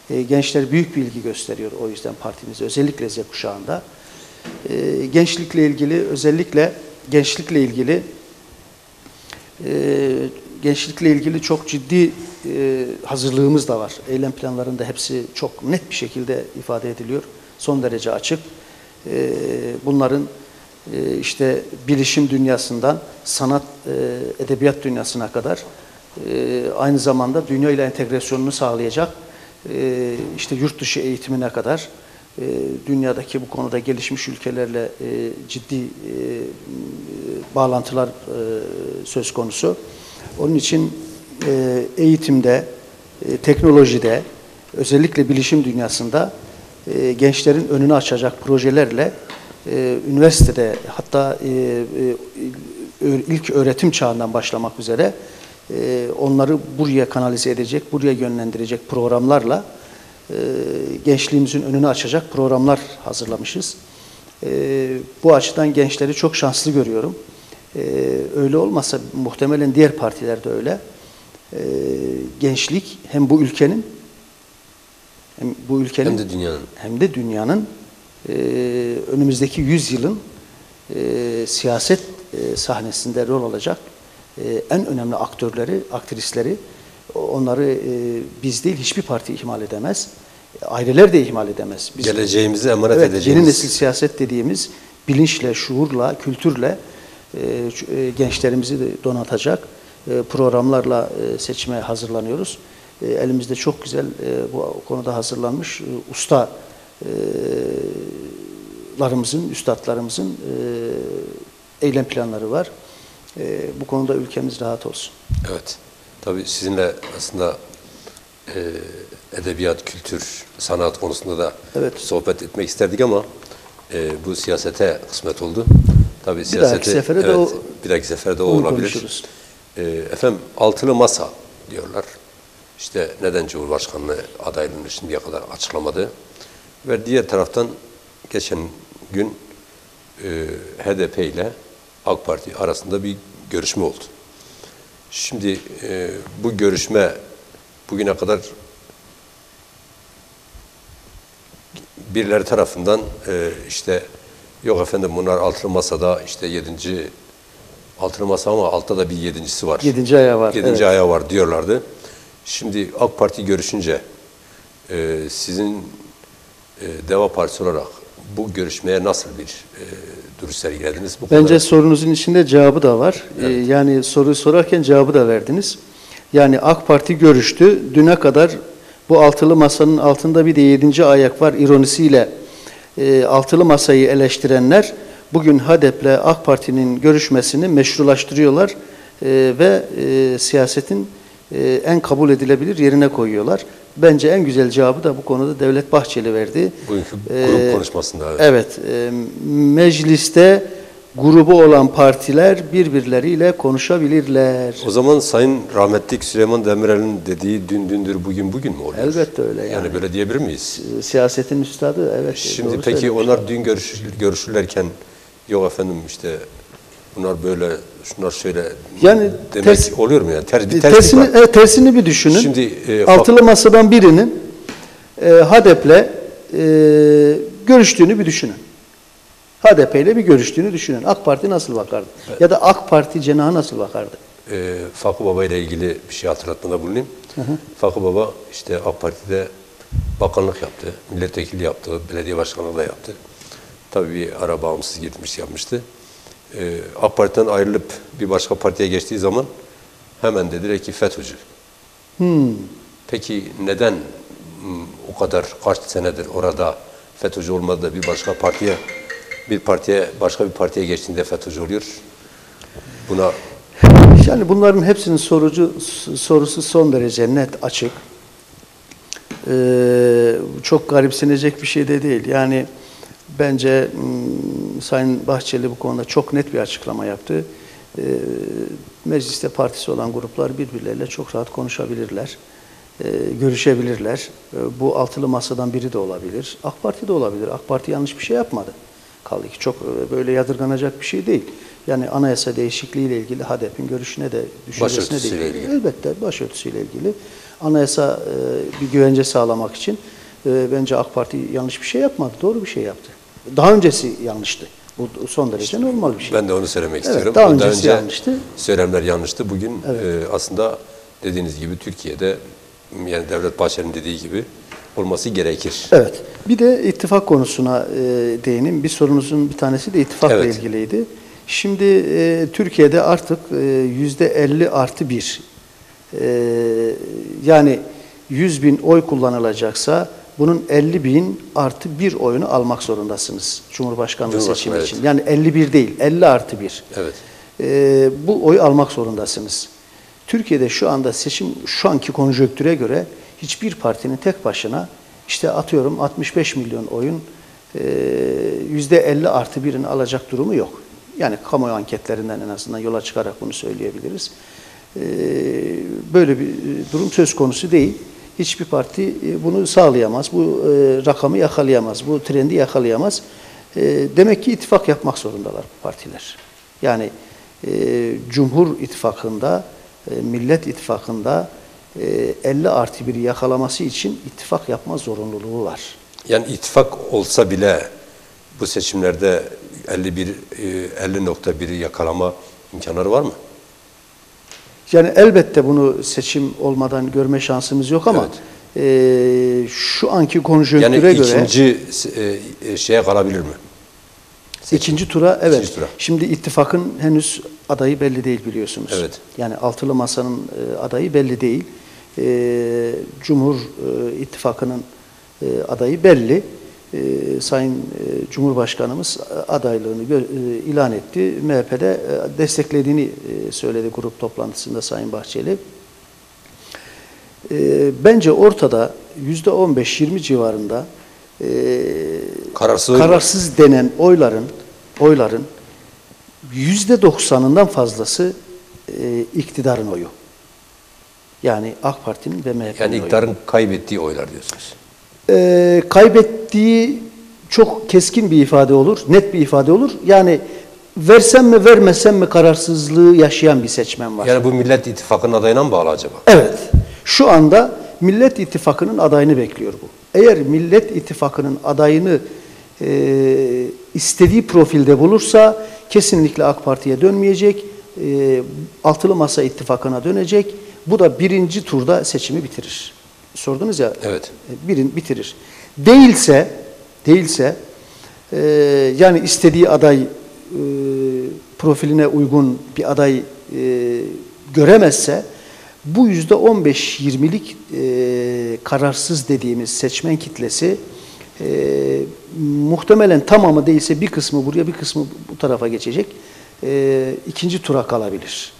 E, gençler büyük bir ilgi gösteriyor o yüzden partimiz özellikle Z kuşağında. E, gençlikle ilgili özellikle gençlikle ilgili e, gençlikle ilgili çok ciddi e, hazırlığımız da var. Eylem planlarında hepsi çok net bir şekilde ifade ediliyor. Son derece açık. E, bunların e, işte bilişim dünyasından sanat, e, edebiyat dünyasına kadar e, aynı zamanda dünya ile entegrasyonunu sağlayacak e, işte yurt dışı eğitimine kadar e, dünyadaki bu konuda gelişmiş ülkelerle e, ciddi e, bağlantılar e, söz konusu. Onun için e, eğitimde, e, teknolojide, özellikle bilişim dünyasında e, gençlerin önünü açacak projelerle e, üniversitede hatta ilk öğretim çağından başlamak üzere onları buraya kanalize edecek, buraya yönlendirecek programlarla gençliğimizin önünü açacak programlar hazırlamışız. Bu açıdan gençleri çok şanslı görüyorum. E, öyle olmasa muhtemelen diğer partiler de öyle. E, gençlik hem bu ülkenin hem bu ülkenin Hem de dünyanın. hem de dünyanın e, önümüzdeki 100 yılın e, siyaset e, sahnesinde rol alacak e, en önemli aktörleri, aktrisleri onları e, biz değil hiçbir parti ihmal edemez. Aileler de ihmal edemez. Biz, Geleceğimizi emanet evet, edeceğimiz. Yeni nesil siyaset dediğimiz bilinçle, şuurla, kültürle e, ç- e, gençlerimizi de donatacak e, programlarla e, seçime hazırlanıyoruz. E, elimizde çok güzel e, bu konuda hazırlanmış e, usta e, larımızın, üstadlarımızın e, eylem planları var. E, bu konuda ülkemiz rahat olsun. Evet. Tabii sizinle aslında e, edebiyat, kültür, sanat konusunda da Evet. sohbet etmek isterdik ama e, bu siyasete kısmet oldu. Tabii Bir dahaki sefere de evet, o- bir dahaki seferde o onu olabilir. konuşuruz. E, efendim altılı masa diyorlar. İşte neden Cumhurbaşkanlığı adaylığını şimdiye kadar açıklamadı. Ve diğer taraftan geçen gün e, HDP ile AK Parti arasında bir görüşme oldu. Şimdi e, bu görüşme bugüne kadar birileri tarafından e, işte yok efendim bunlar altılı masada işte yedinci altılı masa ama altta da bir yedincisi var. Yedinci ayağı var, Yedinci evet. ayağı var diyorlardı. Şimdi AK Parti görüşünce e, sizin e, Deva Partisi olarak bu görüşmeye nasıl bir e, duruş sergilediniz? Bu Bence konuda- sorunuzun içinde cevabı da var. Ee, yani soruyu sorarken cevabı da verdiniz. Yani AK Parti görüştü. Düne kadar bu altılı masanın altında bir de yedinci ayak var ironisiyle e, altılı masayı eleştirenler bugün HADEP'le AK Parti'nin görüşmesini meşrulaştırıyorlar e, ve e, siyasetin e, en kabul edilebilir yerine koyuyorlar. Bence en güzel cevabı da bu konuda Devlet Bahçeli verdi. Bugünkü Ee, grup konuşmasında. evet. Evet, e, mecliste grubu olan partiler birbirleriyle konuşabilirler. O zaman Sayın Rahmetlik Süleyman Demirel'in dediği dün dündür bugün bugün mü oluyor? Elbette öyle Yani, yani. böyle diyebilir miyiz? E, Siyasetin üstadı evet. Şimdi peki onlar dün görüş, görüşürlerken yok efendim işte bunlar böyle şunlar şöyle Yani demek ters- oluyor mu yani? Ter, bir E, tersini, var. evet, tersini bir düşünün. Şimdi, e, Altılı masadan birinin e, HADEP'le e, görüştüğünü bir düşünün. HDP ile bir görüştüğünü düşünün. AK Parti nasıl bakardı? Ya da AK Parti cenahı nasıl bakardı? e, Fakı Baba ile ilgili bir şey hatırlatmada bulunayım. Fakı Baba işte AK Parti'de bakanlık yaptı, milletvekili yaptı, belediye başkanlığı da yaptı. Tabii bir ara bağımsız gitmiş yapmıştı. E, AK Parti'den ayrılıp bir başka partiye geçtiği zaman hemen dediler ki FETÖ'cü. Hmm. Peki neden hmm, o kadar kaç senedir orada FETÖ'cü olmadı da bir başka partiye bir partiye başka bir partiye geçtiğinde FETÖ'cü oluyor? Buna Yani bunların hepsinin sorucu sorusu son derece net, açık. Ee, çok garipsenecek bir şey de değil. Yani bence hmm, Sayın Bahçeli bu konuda çok net bir açıklama yaptı. Ee, mecliste partisi olan gruplar birbirleriyle çok rahat konuşabilirler, ee, görüşebilirler. Ee, bu altılı masadan biri de olabilir, AK Parti de olabilir. AK Parti yanlış bir şey yapmadı. Kaldı ki çok e, böyle yadırganacak bir şey değil. Yani anayasa değişikliği ile ilgili HDP'in görüşüne de düşüncesine de Başörtüsüyle ilgili. Elbette başörtüsüyle ilgili. Anayasa e, bir güvence sağlamak için e, bence AK Parti yanlış bir şey yapmadı. Doğru bir şey yaptı. Daha öncesi yanlıştı. Bu son derece normal bir şey. ben de onu söylemek Evet, istiyorum. daha öncesi yanlıştı. Söylemler yanlıştı. Bugün e, aslında dediğiniz gibi Türkiye'de yani Devlet Bahçeli'nin dediği gibi olması gerekir. Evet. Bir de ittifak konusuna e, değineyim. Bir sorunuzun bir tanesi de ittifakla Evet. ilgiliydi. Şimdi e, Türkiye'de artık e, yüzde 50 artı 1 e, yani 100 bin oy kullanılacaksa bunun 50 bin artı 1 oyunu almak zorundasınız Cumhurbaşkanlığı Cumhurbaşkanı, seçimi evet. için. Yani 51 değil 50 artı 1. Evet. E, bu oyu almak zorundasınız. Türkiye'de şu anda seçim şu anki konjonktüre göre hiçbir partinin tek başına işte atıyorum 65 milyon oyun e, yüzde 50 artı 1'ini alacak durumu yok. Yani kamuoyu anketlerinden en azından yola çıkarak bunu söyleyebiliriz. E, Böyle bir durum söz konusu değil. Hiçbir parti e, bunu sağlayamaz, bu e, rakamı yakalayamaz, bu trendi yakalayamaz. E, Demek ki ittifak yapmak zorundalar bu partiler. Yani e, Cumhur İttifakı'nda, e, Millet İttifakı'nda e, 50 artı 1'i yakalaması için ittifak yapma zorunluluğu var. Yani ittifak olsa bile bu seçimlerde 51 e, 50.1'i yakalama imkanları var mı? Yani elbette bunu seçim olmadan görme şansımız yok ama e, şu anki konjonktüre Yani göre ikinci e, e, şeye kalabilir mi? ikinci tura evet. İkinci tura. Şimdi ittifakın henüz adayı belli değil biliyorsunuz. Evet. Yani altılı masanın e, adayı belli değil. E, Cumhur e, İttifakı'nın e, adayı belli. E, Sayın e, Cumhurbaşkanımız adaylığını e, ilan etti. MHP'de e, desteklediğini e, söyledi grup toplantısında Sayın Bahçeli. E, bence ortada yüzde 15-20 civarında e, Kararsız kararsız denen oyların oyların yüzde 90'ından fazlası e, iktidarın oyu. Yani AK Parti'nin ve MHP'nin Yani oyu. iktidarın kaybettiği oylar diyorsunuz. E, kaybettiği çok keskin bir ifade olur, net bir ifade olur. Yani versem mi vermesem mi kararsızlığı yaşayan bir seçmen var. Yani bu Millet İttifakı'nın adayına mı bağlı acaba? Evet. Şu anda Millet İttifakı'nın adayını bekliyor bu. Eğer Millet İttifakı'nın adayını e, istediği profilde bulursa kesinlikle AK Parti'ye dönmeyecek. E, Altılı Masa İttifakı'na dönecek. Bu da birinci turda seçimi bitirir. Sordunuz ya. Evet. e, Birin bitirir. Değilse, değilse e, yani istediği aday e, profiline uygun bir aday e, göremezse bu yüzde 15-20'lik e, kararsız dediğimiz seçmen kitlesi e, muhtemelen tamamı değilse bir kısmı buraya bir kısmı bu tarafa geçecek. E, ikinci tura kalabilir.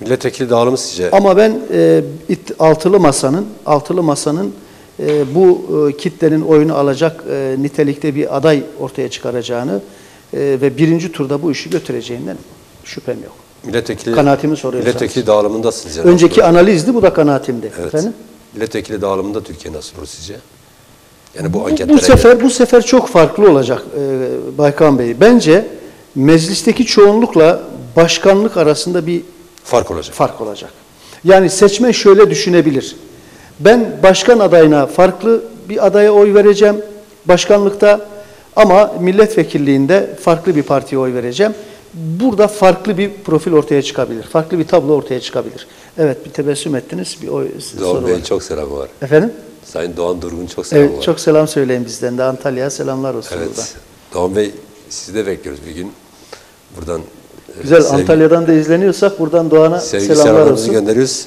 Milletvekili dağılımı sizce? Ama ben e, it- altılı masanın altılı masanın e, bu e, kitlenin oyunu alacak e, nitelikte bir aday ortaya çıkaracağını e, ve birinci turda bu işi götüreceğinden şüphem yok. Milletvekili, Kanaatimi soruyorsanız. Milletvekili dağılımında sizce nasıl Önceki olur? analizdi, bu da kanaatimdi. Evet. Efendim? Milletvekili dağılımında Türkiye nasıl olur sizce? Yani bu Bu, anketlere bu göre. sefer bu sefer çok farklı olacak e, Baykan Bey. Bence meclisteki çoğunlukla başkanlık arasında bir fark olacak. fark olacak. Yani seçmen şöyle düşünebilir. Ben başkan adayına farklı bir adaya oy vereceğim başkanlıkta ama milletvekilliğinde farklı bir partiye oy vereceğim. Burada farklı bir profil ortaya çıkabilir. Farklı bir tablo ortaya çıkabilir. Evet bir tebessüm ettiniz. Bir oy Doğan soru Bey var. çok selamı var. Efendim? Sayın Doğan Durgun çok selamı Evet var. çok selam söyleyin bizden de Antalya'ya selamlar olsun. Evet. Doğan Bey sizi de bekliyoruz bir gün. Buradan Güzel sevgi- Antalya'dan da izleniyorsak buradan Doğan'a sevgi selamlar selamlarımızı olsun. gönderiyoruz.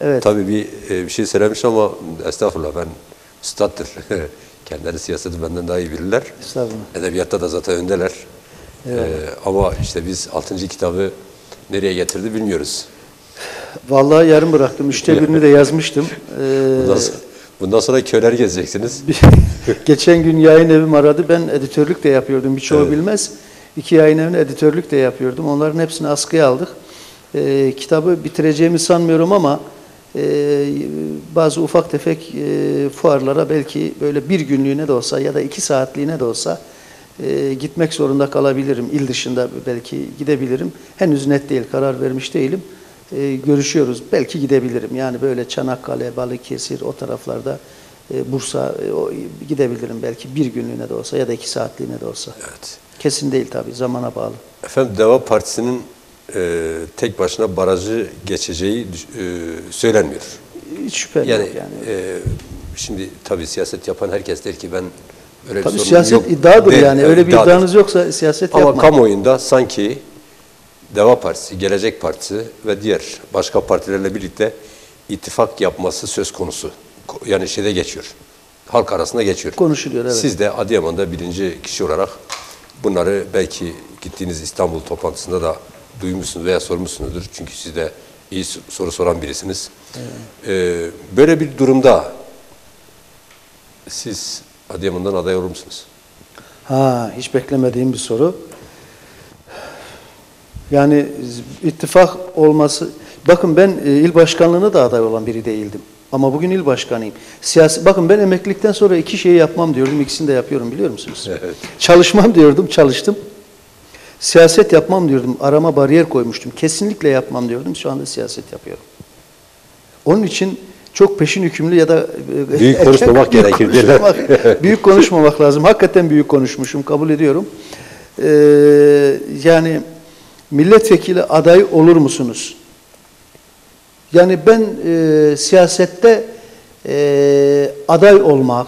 Evet. Tabii bir e, bir şey söylemiş ama estağfurullah ben üstattır. [LAUGHS] Kendileri siyaseti benden daha iyi bilirler. Estağfurullah. Edebiyatta da zaten öndeler. E, ama işte biz 6. kitabı nereye getirdi bilmiyoruz. Vallahi yarım bıraktım. Üçte birini de yazmıştım. Ee, [LAUGHS] Bundan, sonra- bundan sonra köyler gezeceksiniz. [LAUGHS] Geçen gün yayın evim aradı. Ben editörlük de yapıyordum. Birçoğu Evet. bilmez. İki yayın evine editörlük de yapıyordum. Onların hepsini askıya aldık. Ee, kitabı bitireceğimi sanmıyorum ama e, bazı ufak tefek e, fuarlara belki böyle bir günlüğüne de olsa ya da iki saatliğine de olsa e, gitmek zorunda kalabilirim. İl dışında belki gidebilirim. Henüz net değil, karar vermiş değilim. E, görüşüyoruz. Belki gidebilirim. Yani böyle Çanakkale, Balıkesir o taraflarda e, Bursa e, o, gidebilirim belki bir günlüğüne de olsa ya da iki saatliğine de olsa. Evet. Kesin değil tabii zamana bağlı. Efendim Deva Partisi'nin e, tek başına barajı geçeceği e, söylenmiyor. Hiç şüphe Yani, yok yani. e, şimdi tabii siyaset yapan herkes der ki ben öyle bir Tabii sorunum siyaset yok. iddiadır Der, yani. Öyle bir iddiadır. iddianız yoksa siyaset Ama yapmayın. kamuoyunda sanki Deva Partisi, Gelecek Partisi ve diğer başka partilerle birlikte ittifak yapması söz konusu. Ko- Yani şeyde geçiyor. Halk arasında geçiyor. Konuşuluyor, evet. Siz de Adıyaman'da birinci kişi olarak bunları belki gittiğiniz İstanbul toplantısında da duymuşsunuz veya sormuşsunuzdur. Çünkü siz de iyi soru soran birisiniz. Ee, böyle bir durumda siz Adıyaman'dan aday olur musunuz? Ha, hiç beklemediğim bir soru. Yani ittifak olması, bakın ben e, il başkanlığına da aday olan biri değildim. Ama bugün il başkanıyım. Siyasi, bakın ben emeklilikten sonra iki şeyi yapmam diyordum, ikisini de yapıyorum biliyor musunuz? [LAUGHS] Evet. Çalışmam diyordum, çalıştım. Siyaset yapmam diyordum, arama bariyer koymuştum. Kesinlikle yapmam diyordum, şu anda siyaset yapıyorum. Onun için çok peşin hükümlü ya da e, Büyük konuşmamak büyük gerekir konuşmamak- [LAUGHS] büyük konuşmamak lazım. Hakikaten büyük konuşmuşum, kabul ediyorum. Ee, yani milletvekili aday olur musunuz? Yani ben e, siyasette e, aday olmak,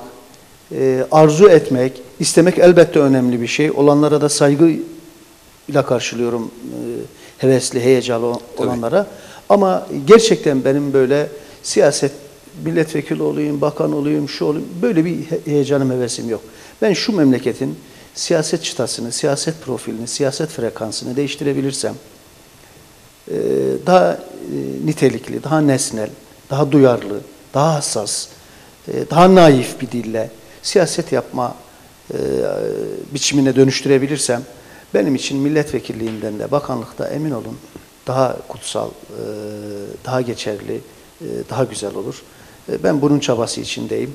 e, arzu etmek, istemek elbette önemli bir şey. Olanlara da saygıyla karşılıyorum e, hevesli, heyecanlı olanlara. Ama gerçekten benim böyle siyaset milletvekili olayım, bakan olayım, şu olayım böyle bir he- heyecanım, hevesim yok. Ben şu memleketin siyaset çıtasını, siyaset profilini, siyaset frekansını değiştirebilirsem daha e, nitelikli, daha nesnel, daha duyarlı, daha hassas, e, daha naif bir dille siyaset yapma e, biçimine dönüştürebilirsem benim için milletvekilliğinden de bakanlıkta emin olun daha kutsal, daha geçerli, daha güzel olur. Ben bunun çabası içindeyim.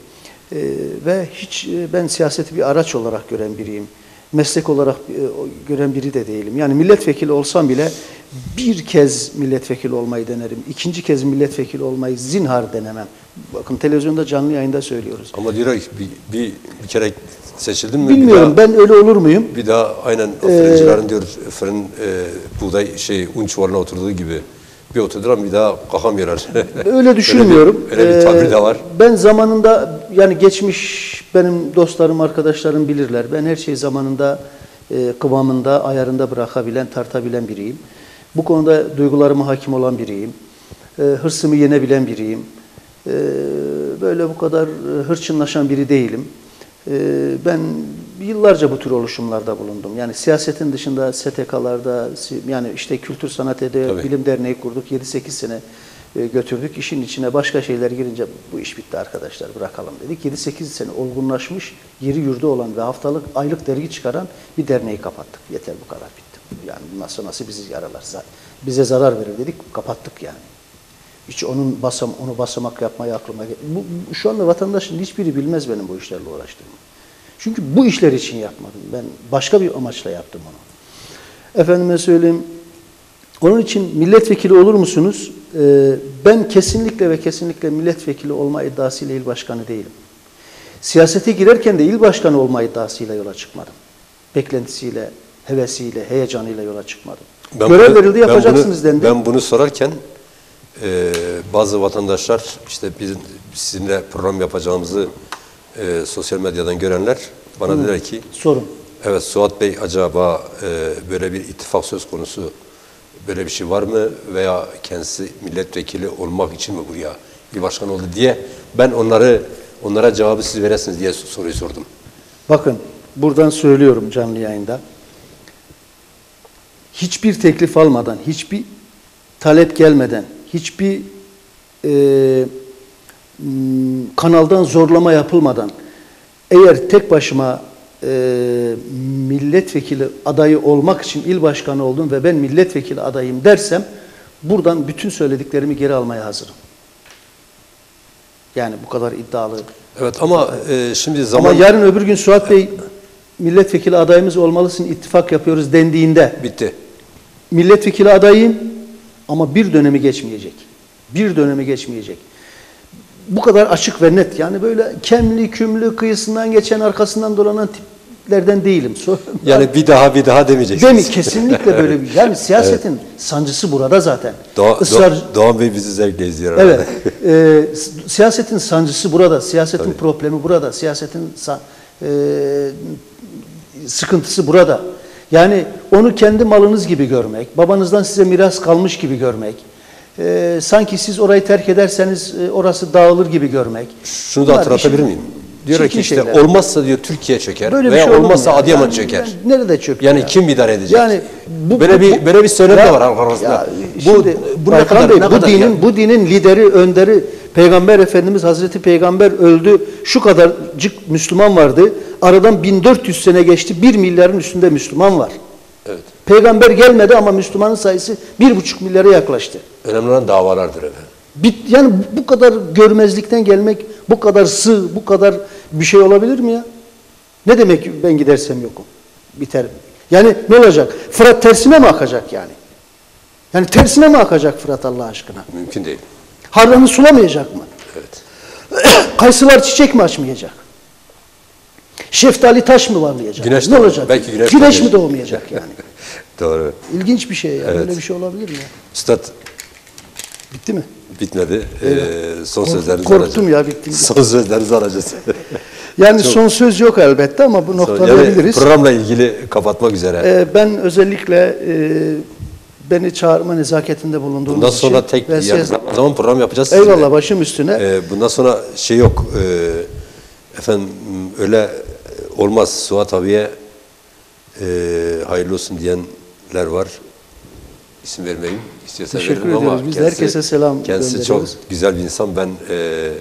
Ve hiç ben siyaseti bir araç olarak gören biriyim. Meslek olarak gören biri de değilim. Yani milletvekili olsam bile bir kez milletvekili olmayı denerim. İkinci kez milletvekili olmayı zinhar denemem. Bakın televizyonda canlı yayında söylüyoruz. Ama ki bir, bir, bir kere seçildin mi? Bilmiyorum bir daha, ben öyle olur muyum? bir daha aynen o fırıncıların diyor fırın e, buğday şey un çuvalına oturduğu gibi bir oturduran bir daha kalkamıyorlar. [LAUGHS] Öyle düşünmüyorum. Öyle bir, öyle bir tabir Ee, de var. Ben zamanında yani geçmiş benim dostlarım, arkadaşlarım bilirler. Ben her şeyi zamanında e, kıvamında, ayarında bırakabilen, tartabilen biriyim. Bu konuda duygularıma hakim olan biriyim. E, hırsımı yenebilen biriyim. E, böyle bu kadar e, hırçınlaşan biri değilim. E, ben yıllarca bu tür oluşumlarda bulundum. Yani siyasetin dışında STK'larda, yani işte Kültür Sanat Edebiyat. Bilim Derneği kurduk 7-8 sene. e, götürdük. İşin içine başka şeyler girince bu iş bitti arkadaşlar bırakalım dedik. 7-8 sene olgunlaşmış, yeri yurdu olan ve haftalık aylık dergi çıkaran bir derneği kapattık. Yeter bu kadar bitti. Yani bundan sonrası bizi yaralarsa bize zarar verir dedik kapattık yani. Hiç onun basam, onu basamak yapmayı aklıma bu, bu- Şu anda vatandaşın hiçbiri bilmez benim bu işlerle uğraştığımı. Çünkü bu işler için yapmadım. Ben başka bir amaçla yaptım onu. Efendime söyleyeyim, onun için milletvekili olur musunuz? Ee, ben kesinlikle ve kesinlikle milletvekili olma iddiasıyla il başkanı değilim. Siyasete girerken de il başkanı olma iddiasıyla yola çıkmadım. Beklentisiyle, hevesiyle, heyecanıyla yola çıkmadım. Görev bunu- verildi ben yapacaksınız bunu, dendi. Ben bunu sorarken e, bazı vatandaşlar işte bizim sizinle program yapacağımızı e, sosyal medyadan görenler bana dediler ki Sorun. evet Suat Bey acaba e, böyle bir ittifak söz konusu böyle bir şey var mı veya kendisi milletvekili olmak için mi buraya il başkanı oldu diye ben onları onlara cevabı siz veresiniz diye soruyu sordum. Bakın buradan söylüyorum canlı yayında. Hiçbir teklif almadan, hiçbir talep gelmeden, hiçbir e, kanaldan zorlama yapılmadan eğer tek başıma e, milletvekili adayı olmak için il başkanı oldum ve ben milletvekili adayım dersem buradan bütün söylediklerimi geri almaya hazırım. Yani bu kadar iddialı Evet ama e, şimdi zaman ama yarın öbür gün Suat Bey milletvekili adayımız olmalısın ittifak yapıyoruz dendiğinde bitti. Milletvekili adayım ama bir dönemi geçmeyecek. Bir dönemi geçmeyecek. Bu kadar açık ve net. Yani böyle kemli kümlü kıyısından geçen arkasından dolanan tiplerden değilim. [LAUGHS] Yani bir daha bir daha demeyeceksiniz. Değil mi? Kesinlikle [LAUGHS] böyle bir. Yani siyasetin sancısı burada zaten. Doğa, Israr, Doğa- Doğan Bey bizi zevkle izliyor. Evet. s- siyasetin sancısı burada. Siyasetin problemi burada. Siyasetin e, sıkıntısı burada. Yani onu kendi malınız gibi görmek, babanızdan size miras kalmış gibi görmek, e, sanki siz orayı terk ederseniz e, orası dağılır gibi görmek. Şunu da Bunlar hatırlatabilir işin miyim? Diyor ki işte şeyler. olmazsa diyor Türkiye çöker Böyle veya şey olmazsa ya? Adıyaman Yani çöker. ben- Nerede çöküyor? Yani ya? kim idare edecek? Yani bu, böyle bu- bir böyle bir söylem de var arasında. bu bu ne kadar Bey, ne bu kadar dinin yani? bu dinin lideri, önderi Peygamber Efendimiz Hazreti Peygamber öldü. Şu kadarcık Müslüman vardı. Aradan 1400 sene geçti. 1 milyarın üstünde Müslüman var. Evet. Peygamber gelmedi ama Müslümanın sayısı 1,5 milyara yaklaştı. Önemli olan davalardır efendim. Bit, yani bu kadar görmezlikten gelmek, bu kadar sığ, bu kadar bir şey olabilir mi ya? Ne demek ben gidersem yokum? Biter. Yani ne olacak? Fırat tersine mi akacak yani? Yani tersine mi akacak Fırat Allah aşkına? Mümkün değil. Harranı sulamayacak mı? Evet. [COUGHS] Kayısılar çiçek mi açmayacak? Şeftali taş mı varlayacak? Güneş ne olacak? belki güneş mi doğmayacak. [LAUGHS] yani? Doğru. İlginç bir şey ya. Evet. Böyle bir şey olabilir mi? Üstad Bitti mi? bitmedi. Ee, son Kork- sözlerinizi korktum alacağız. ya, bitti. Son sözlerinizi alacağız. [LAUGHS] Yani son söz yok elbette ama bu yani noktalayabiliriz. programla ilgili kapatmak üzere. Ee, ben özellikle e, beni çağırma nezaketinde bulunduğunuz Bundan sonra için tek ve yani siz- zaman program yapacağız. sizinle. eyvallah başım üstüne. Ee, bundan sonra şey yok. Ee, efendim öyle olmaz. Suat abiye e, hayırlı olsun diyenler var. İsim vermeyeyim. İstiyorsa Teşekkür veririm ama. Biz de herkese selam Kendisi çok gönderiyoruz. güzel bir insan. Ben e,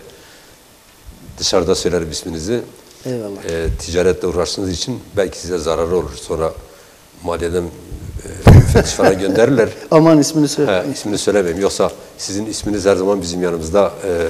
dışarıda söylerim isminizi. Eyvallah. E, ticaretle uğraştığınız için belki size zararı olur. Sonra maliyeden e, müfettiş falan [LAUGHS] gönderirler. Aman ismini söyle. He, ismini söylemeyeyim. Yoksa sizin isminiz her zaman bizim yanımızda e,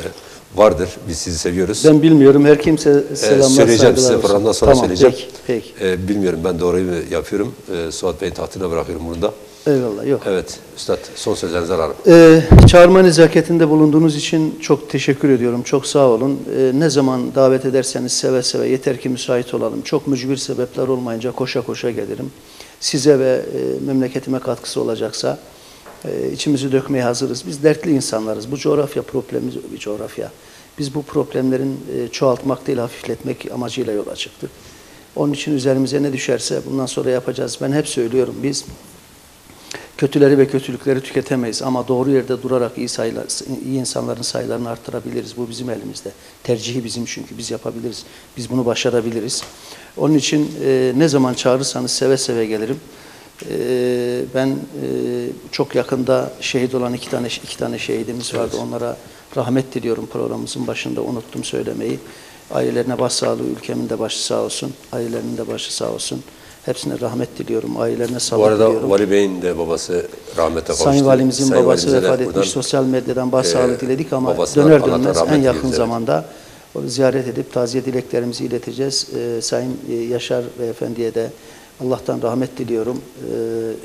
vardır. Biz sizi seviyoruz. Ben bilmiyorum. Her kimse E, selamlar, söyleyeceğim saygılar size programdan sonra tamam, söyleyeceğim. Peki, peki. E, bilmiyorum ben doğruyu mu yapıyorum. E, Suat Bey'in tahtına bırakıyorum bunu da. Eyvallah. Yok. Evet Üstad son sözlerinizi alalım. Ee, çağırma nezaketinde bulunduğunuz için çok teşekkür ediyorum. Çok sağ olun. Ee, ne zaman davet ederseniz seve seve yeter ki müsait olalım. Çok mücbir sebepler olmayınca koşa koşa gelirim. Size ve e, memleketime katkısı olacaksa e, içimizi dökmeye hazırız. Biz dertli insanlarız. Bu coğrafya problemi bir coğrafya. Biz bu problemlerin e, çoğaltmak değil hafifletmek amacıyla yola çıktık. Onun için üzerimize ne düşerse bundan sonra yapacağız. Ben hep söylüyorum biz Kötüleri ve kötülükleri tüketemeyiz ama doğru yerde durarak iyi, sayılar, iyi insanların sayılarını arttırabiliriz. Bu bizim elimizde. Tercihi bizim çünkü biz yapabiliriz. Biz bunu başarabiliriz. Onun için e, ne zaman çağırırsanız seve seve gelirim. Ee, ben e, çok yakında şehit olan iki tane iki tane şehidimiz vardı. Onlara rahmet diliyorum programımızın başında unuttum söylemeyi. Ailelerine başsağlığı, ülkemin de başı sağ olsun. Ailelerinin de başı sağ olsun. Hepsine rahmet diliyorum. Ailelerine Bu sabır arada diliyorum. Vali Bey'in de babası rahmete kavuştu. Sayın Valimizin Sayın babası Valimize vefat etmiş. Sosyal medyadan başsağlığı e, diledik ama döner dönmez en yakın diliyoruz, evet. zamanda ziyaret edip taziye dileklerimizi ileteceğiz. Ee, Sayın e, Yaşar Beyefendi'ye de Allah'tan rahmet diliyorum.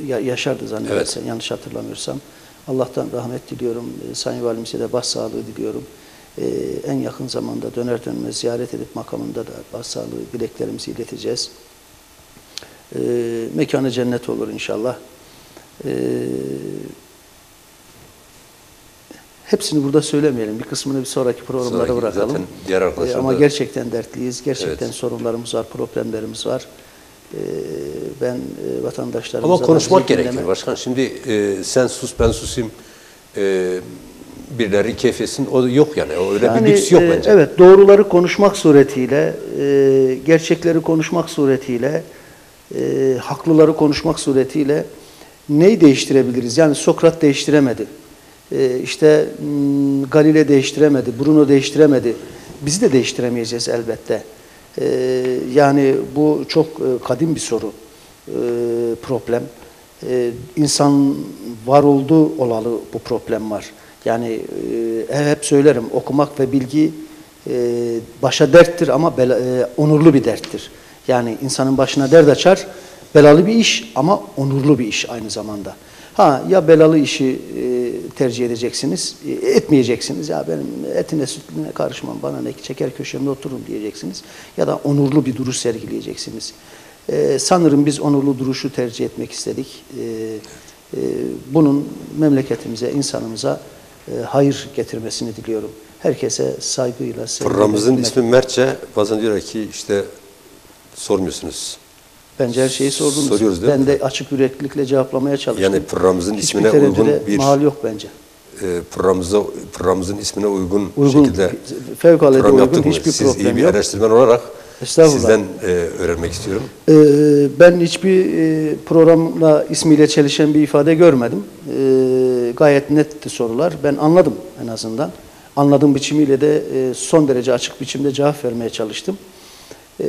Ee, Ya- Yaşar'dı zannedersem yanlış hatırlamıyorsam. Allah'tan rahmet diliyorum. Ee, Sayın Valimize de başsağlığı diliyorum. Ee, En yakın zamanda döner dönmez ziyaret edip makamında da başsağlığı dileklerimizi ileteceğiz. Ee, mekanı cennet olur inşallah. Ee, hepsini burada söylemeyelim. Bir kısmını bir sonraki programlara Sonraki bırakalım. zaten diğer arkadaşlar Ee, ama gerçekten dertliyiz. Gerçekten Evet. sorunlarımız var, problemlerimiz var. Ee, ben e, vatandaşlarımıza Ama konuşmak gerekir dinleme- başkan. Şimdi e, sen sus ben susayım. E, birileri keyfetsin. O yok yani. O öyle bir lüks yok e, bence. Evet, doğruları konuşmak suretiyle, e, gerçekleri konuşmak suretiyle, e, haklıları konuşmak suretiyle neyi değiştirebiliriz? Yani Sokrat değiştiremedi. E, işte Galile değiştiremedi, Bruno değiştiremedi. Bizi de değiştiremeyeceğiz elbette. E, yani bu çok e, kadim bir soru, e, problem. E, insan var olduğu olalı bu problem var. Yani e, hep söylerim okumak ve bilgi e, başa derttir ama onurlu bir derttir. Yani insanın başına dert açar, belalı bir iş ama onurlu bir iş aynı zamanda. Ha ya belalı işi e, tercih edeceksiniz, e, etmeyeceksiniz. Ya benim etine sütüne karışmam, bana ne çeker köşemde otururum diyeceksiniz. Ya da onurlu bir duruş sergileyeceksiniz. E, sanırım biz onurlu duruşu tercih etmek istedik. E, e, bunun memleketimize, insanımıza e, hayır getirmesini diliyorum. Herkese saygıyla, Programımızın ismi Mertçe. Bazen diyorlar ki işte sormuyorsunuz. Bence her şeyi sordunuz. Soruyoruz değil ben mi? de açık yüreklilikle cevalamaya çalıştım. Yani programımızın Hiçbir ismine uygun bir mahal yok bence. e, programımıza programımızın ismine uygun, Uygun, şekilde fevkalade program uygun, yaptık mı? hiçbir Siz iyi bir yok. araştırman olarak sizden e, öğrenmek istiyorum. Ee, ben hiçbir e, programla ismiyle çelişen bir ifade görmedim. Ee, gayet netti sorular. Ben anladım en azından. Anladığım biçimiyle de e, son derece açık biçimde cevap vermeye çalıştım. Ee,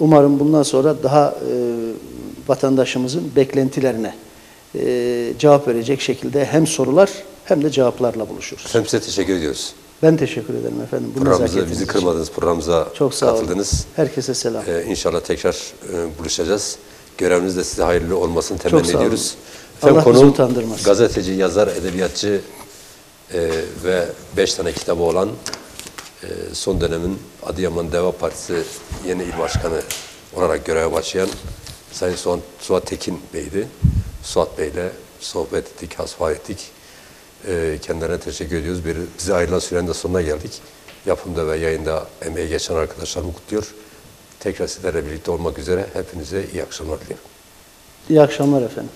umarım bundan sonra daha e, vatandaşımızın beklentilerine e, cevap verecek şekilde hem sorular hem de cevaplarla buluşuruz. Hem size teşekkür ediyoruz. Ben teşekkür ederim efendim. Bu Programımıza bizi için. kırmadınız, programımıza Çok sağ olun. katıldınız. Herkese selam. Ee, inşallah tekrar e, buluşacağız. Göreviniz de size hayırlı olmasını Çok temenni sağ olun. ediyoruz. Allah konuğum utandırmasın. Gazeteci, yazar, edebiyatçı e, ve beş tane kitabı olan son dönemin Adıyaman Deva Partisi yeni il başkanı olarak göreve başlayan Sayın Suat, Suat Tekin Bey'di. Suat Bey'le sohbet ettik, hasbihal ettik. E, kendilerine teşekkür ediyoruz. Bir, bize ayrılan sürenin de sonuna geldik. Yapımda ve yayında emeği geçen arkadaşlarımı kutluyor. Tekrar sizlerle birlikte olmak üzere hepinize iyi akşamlar diliyorum. İyi akşamlar efendim.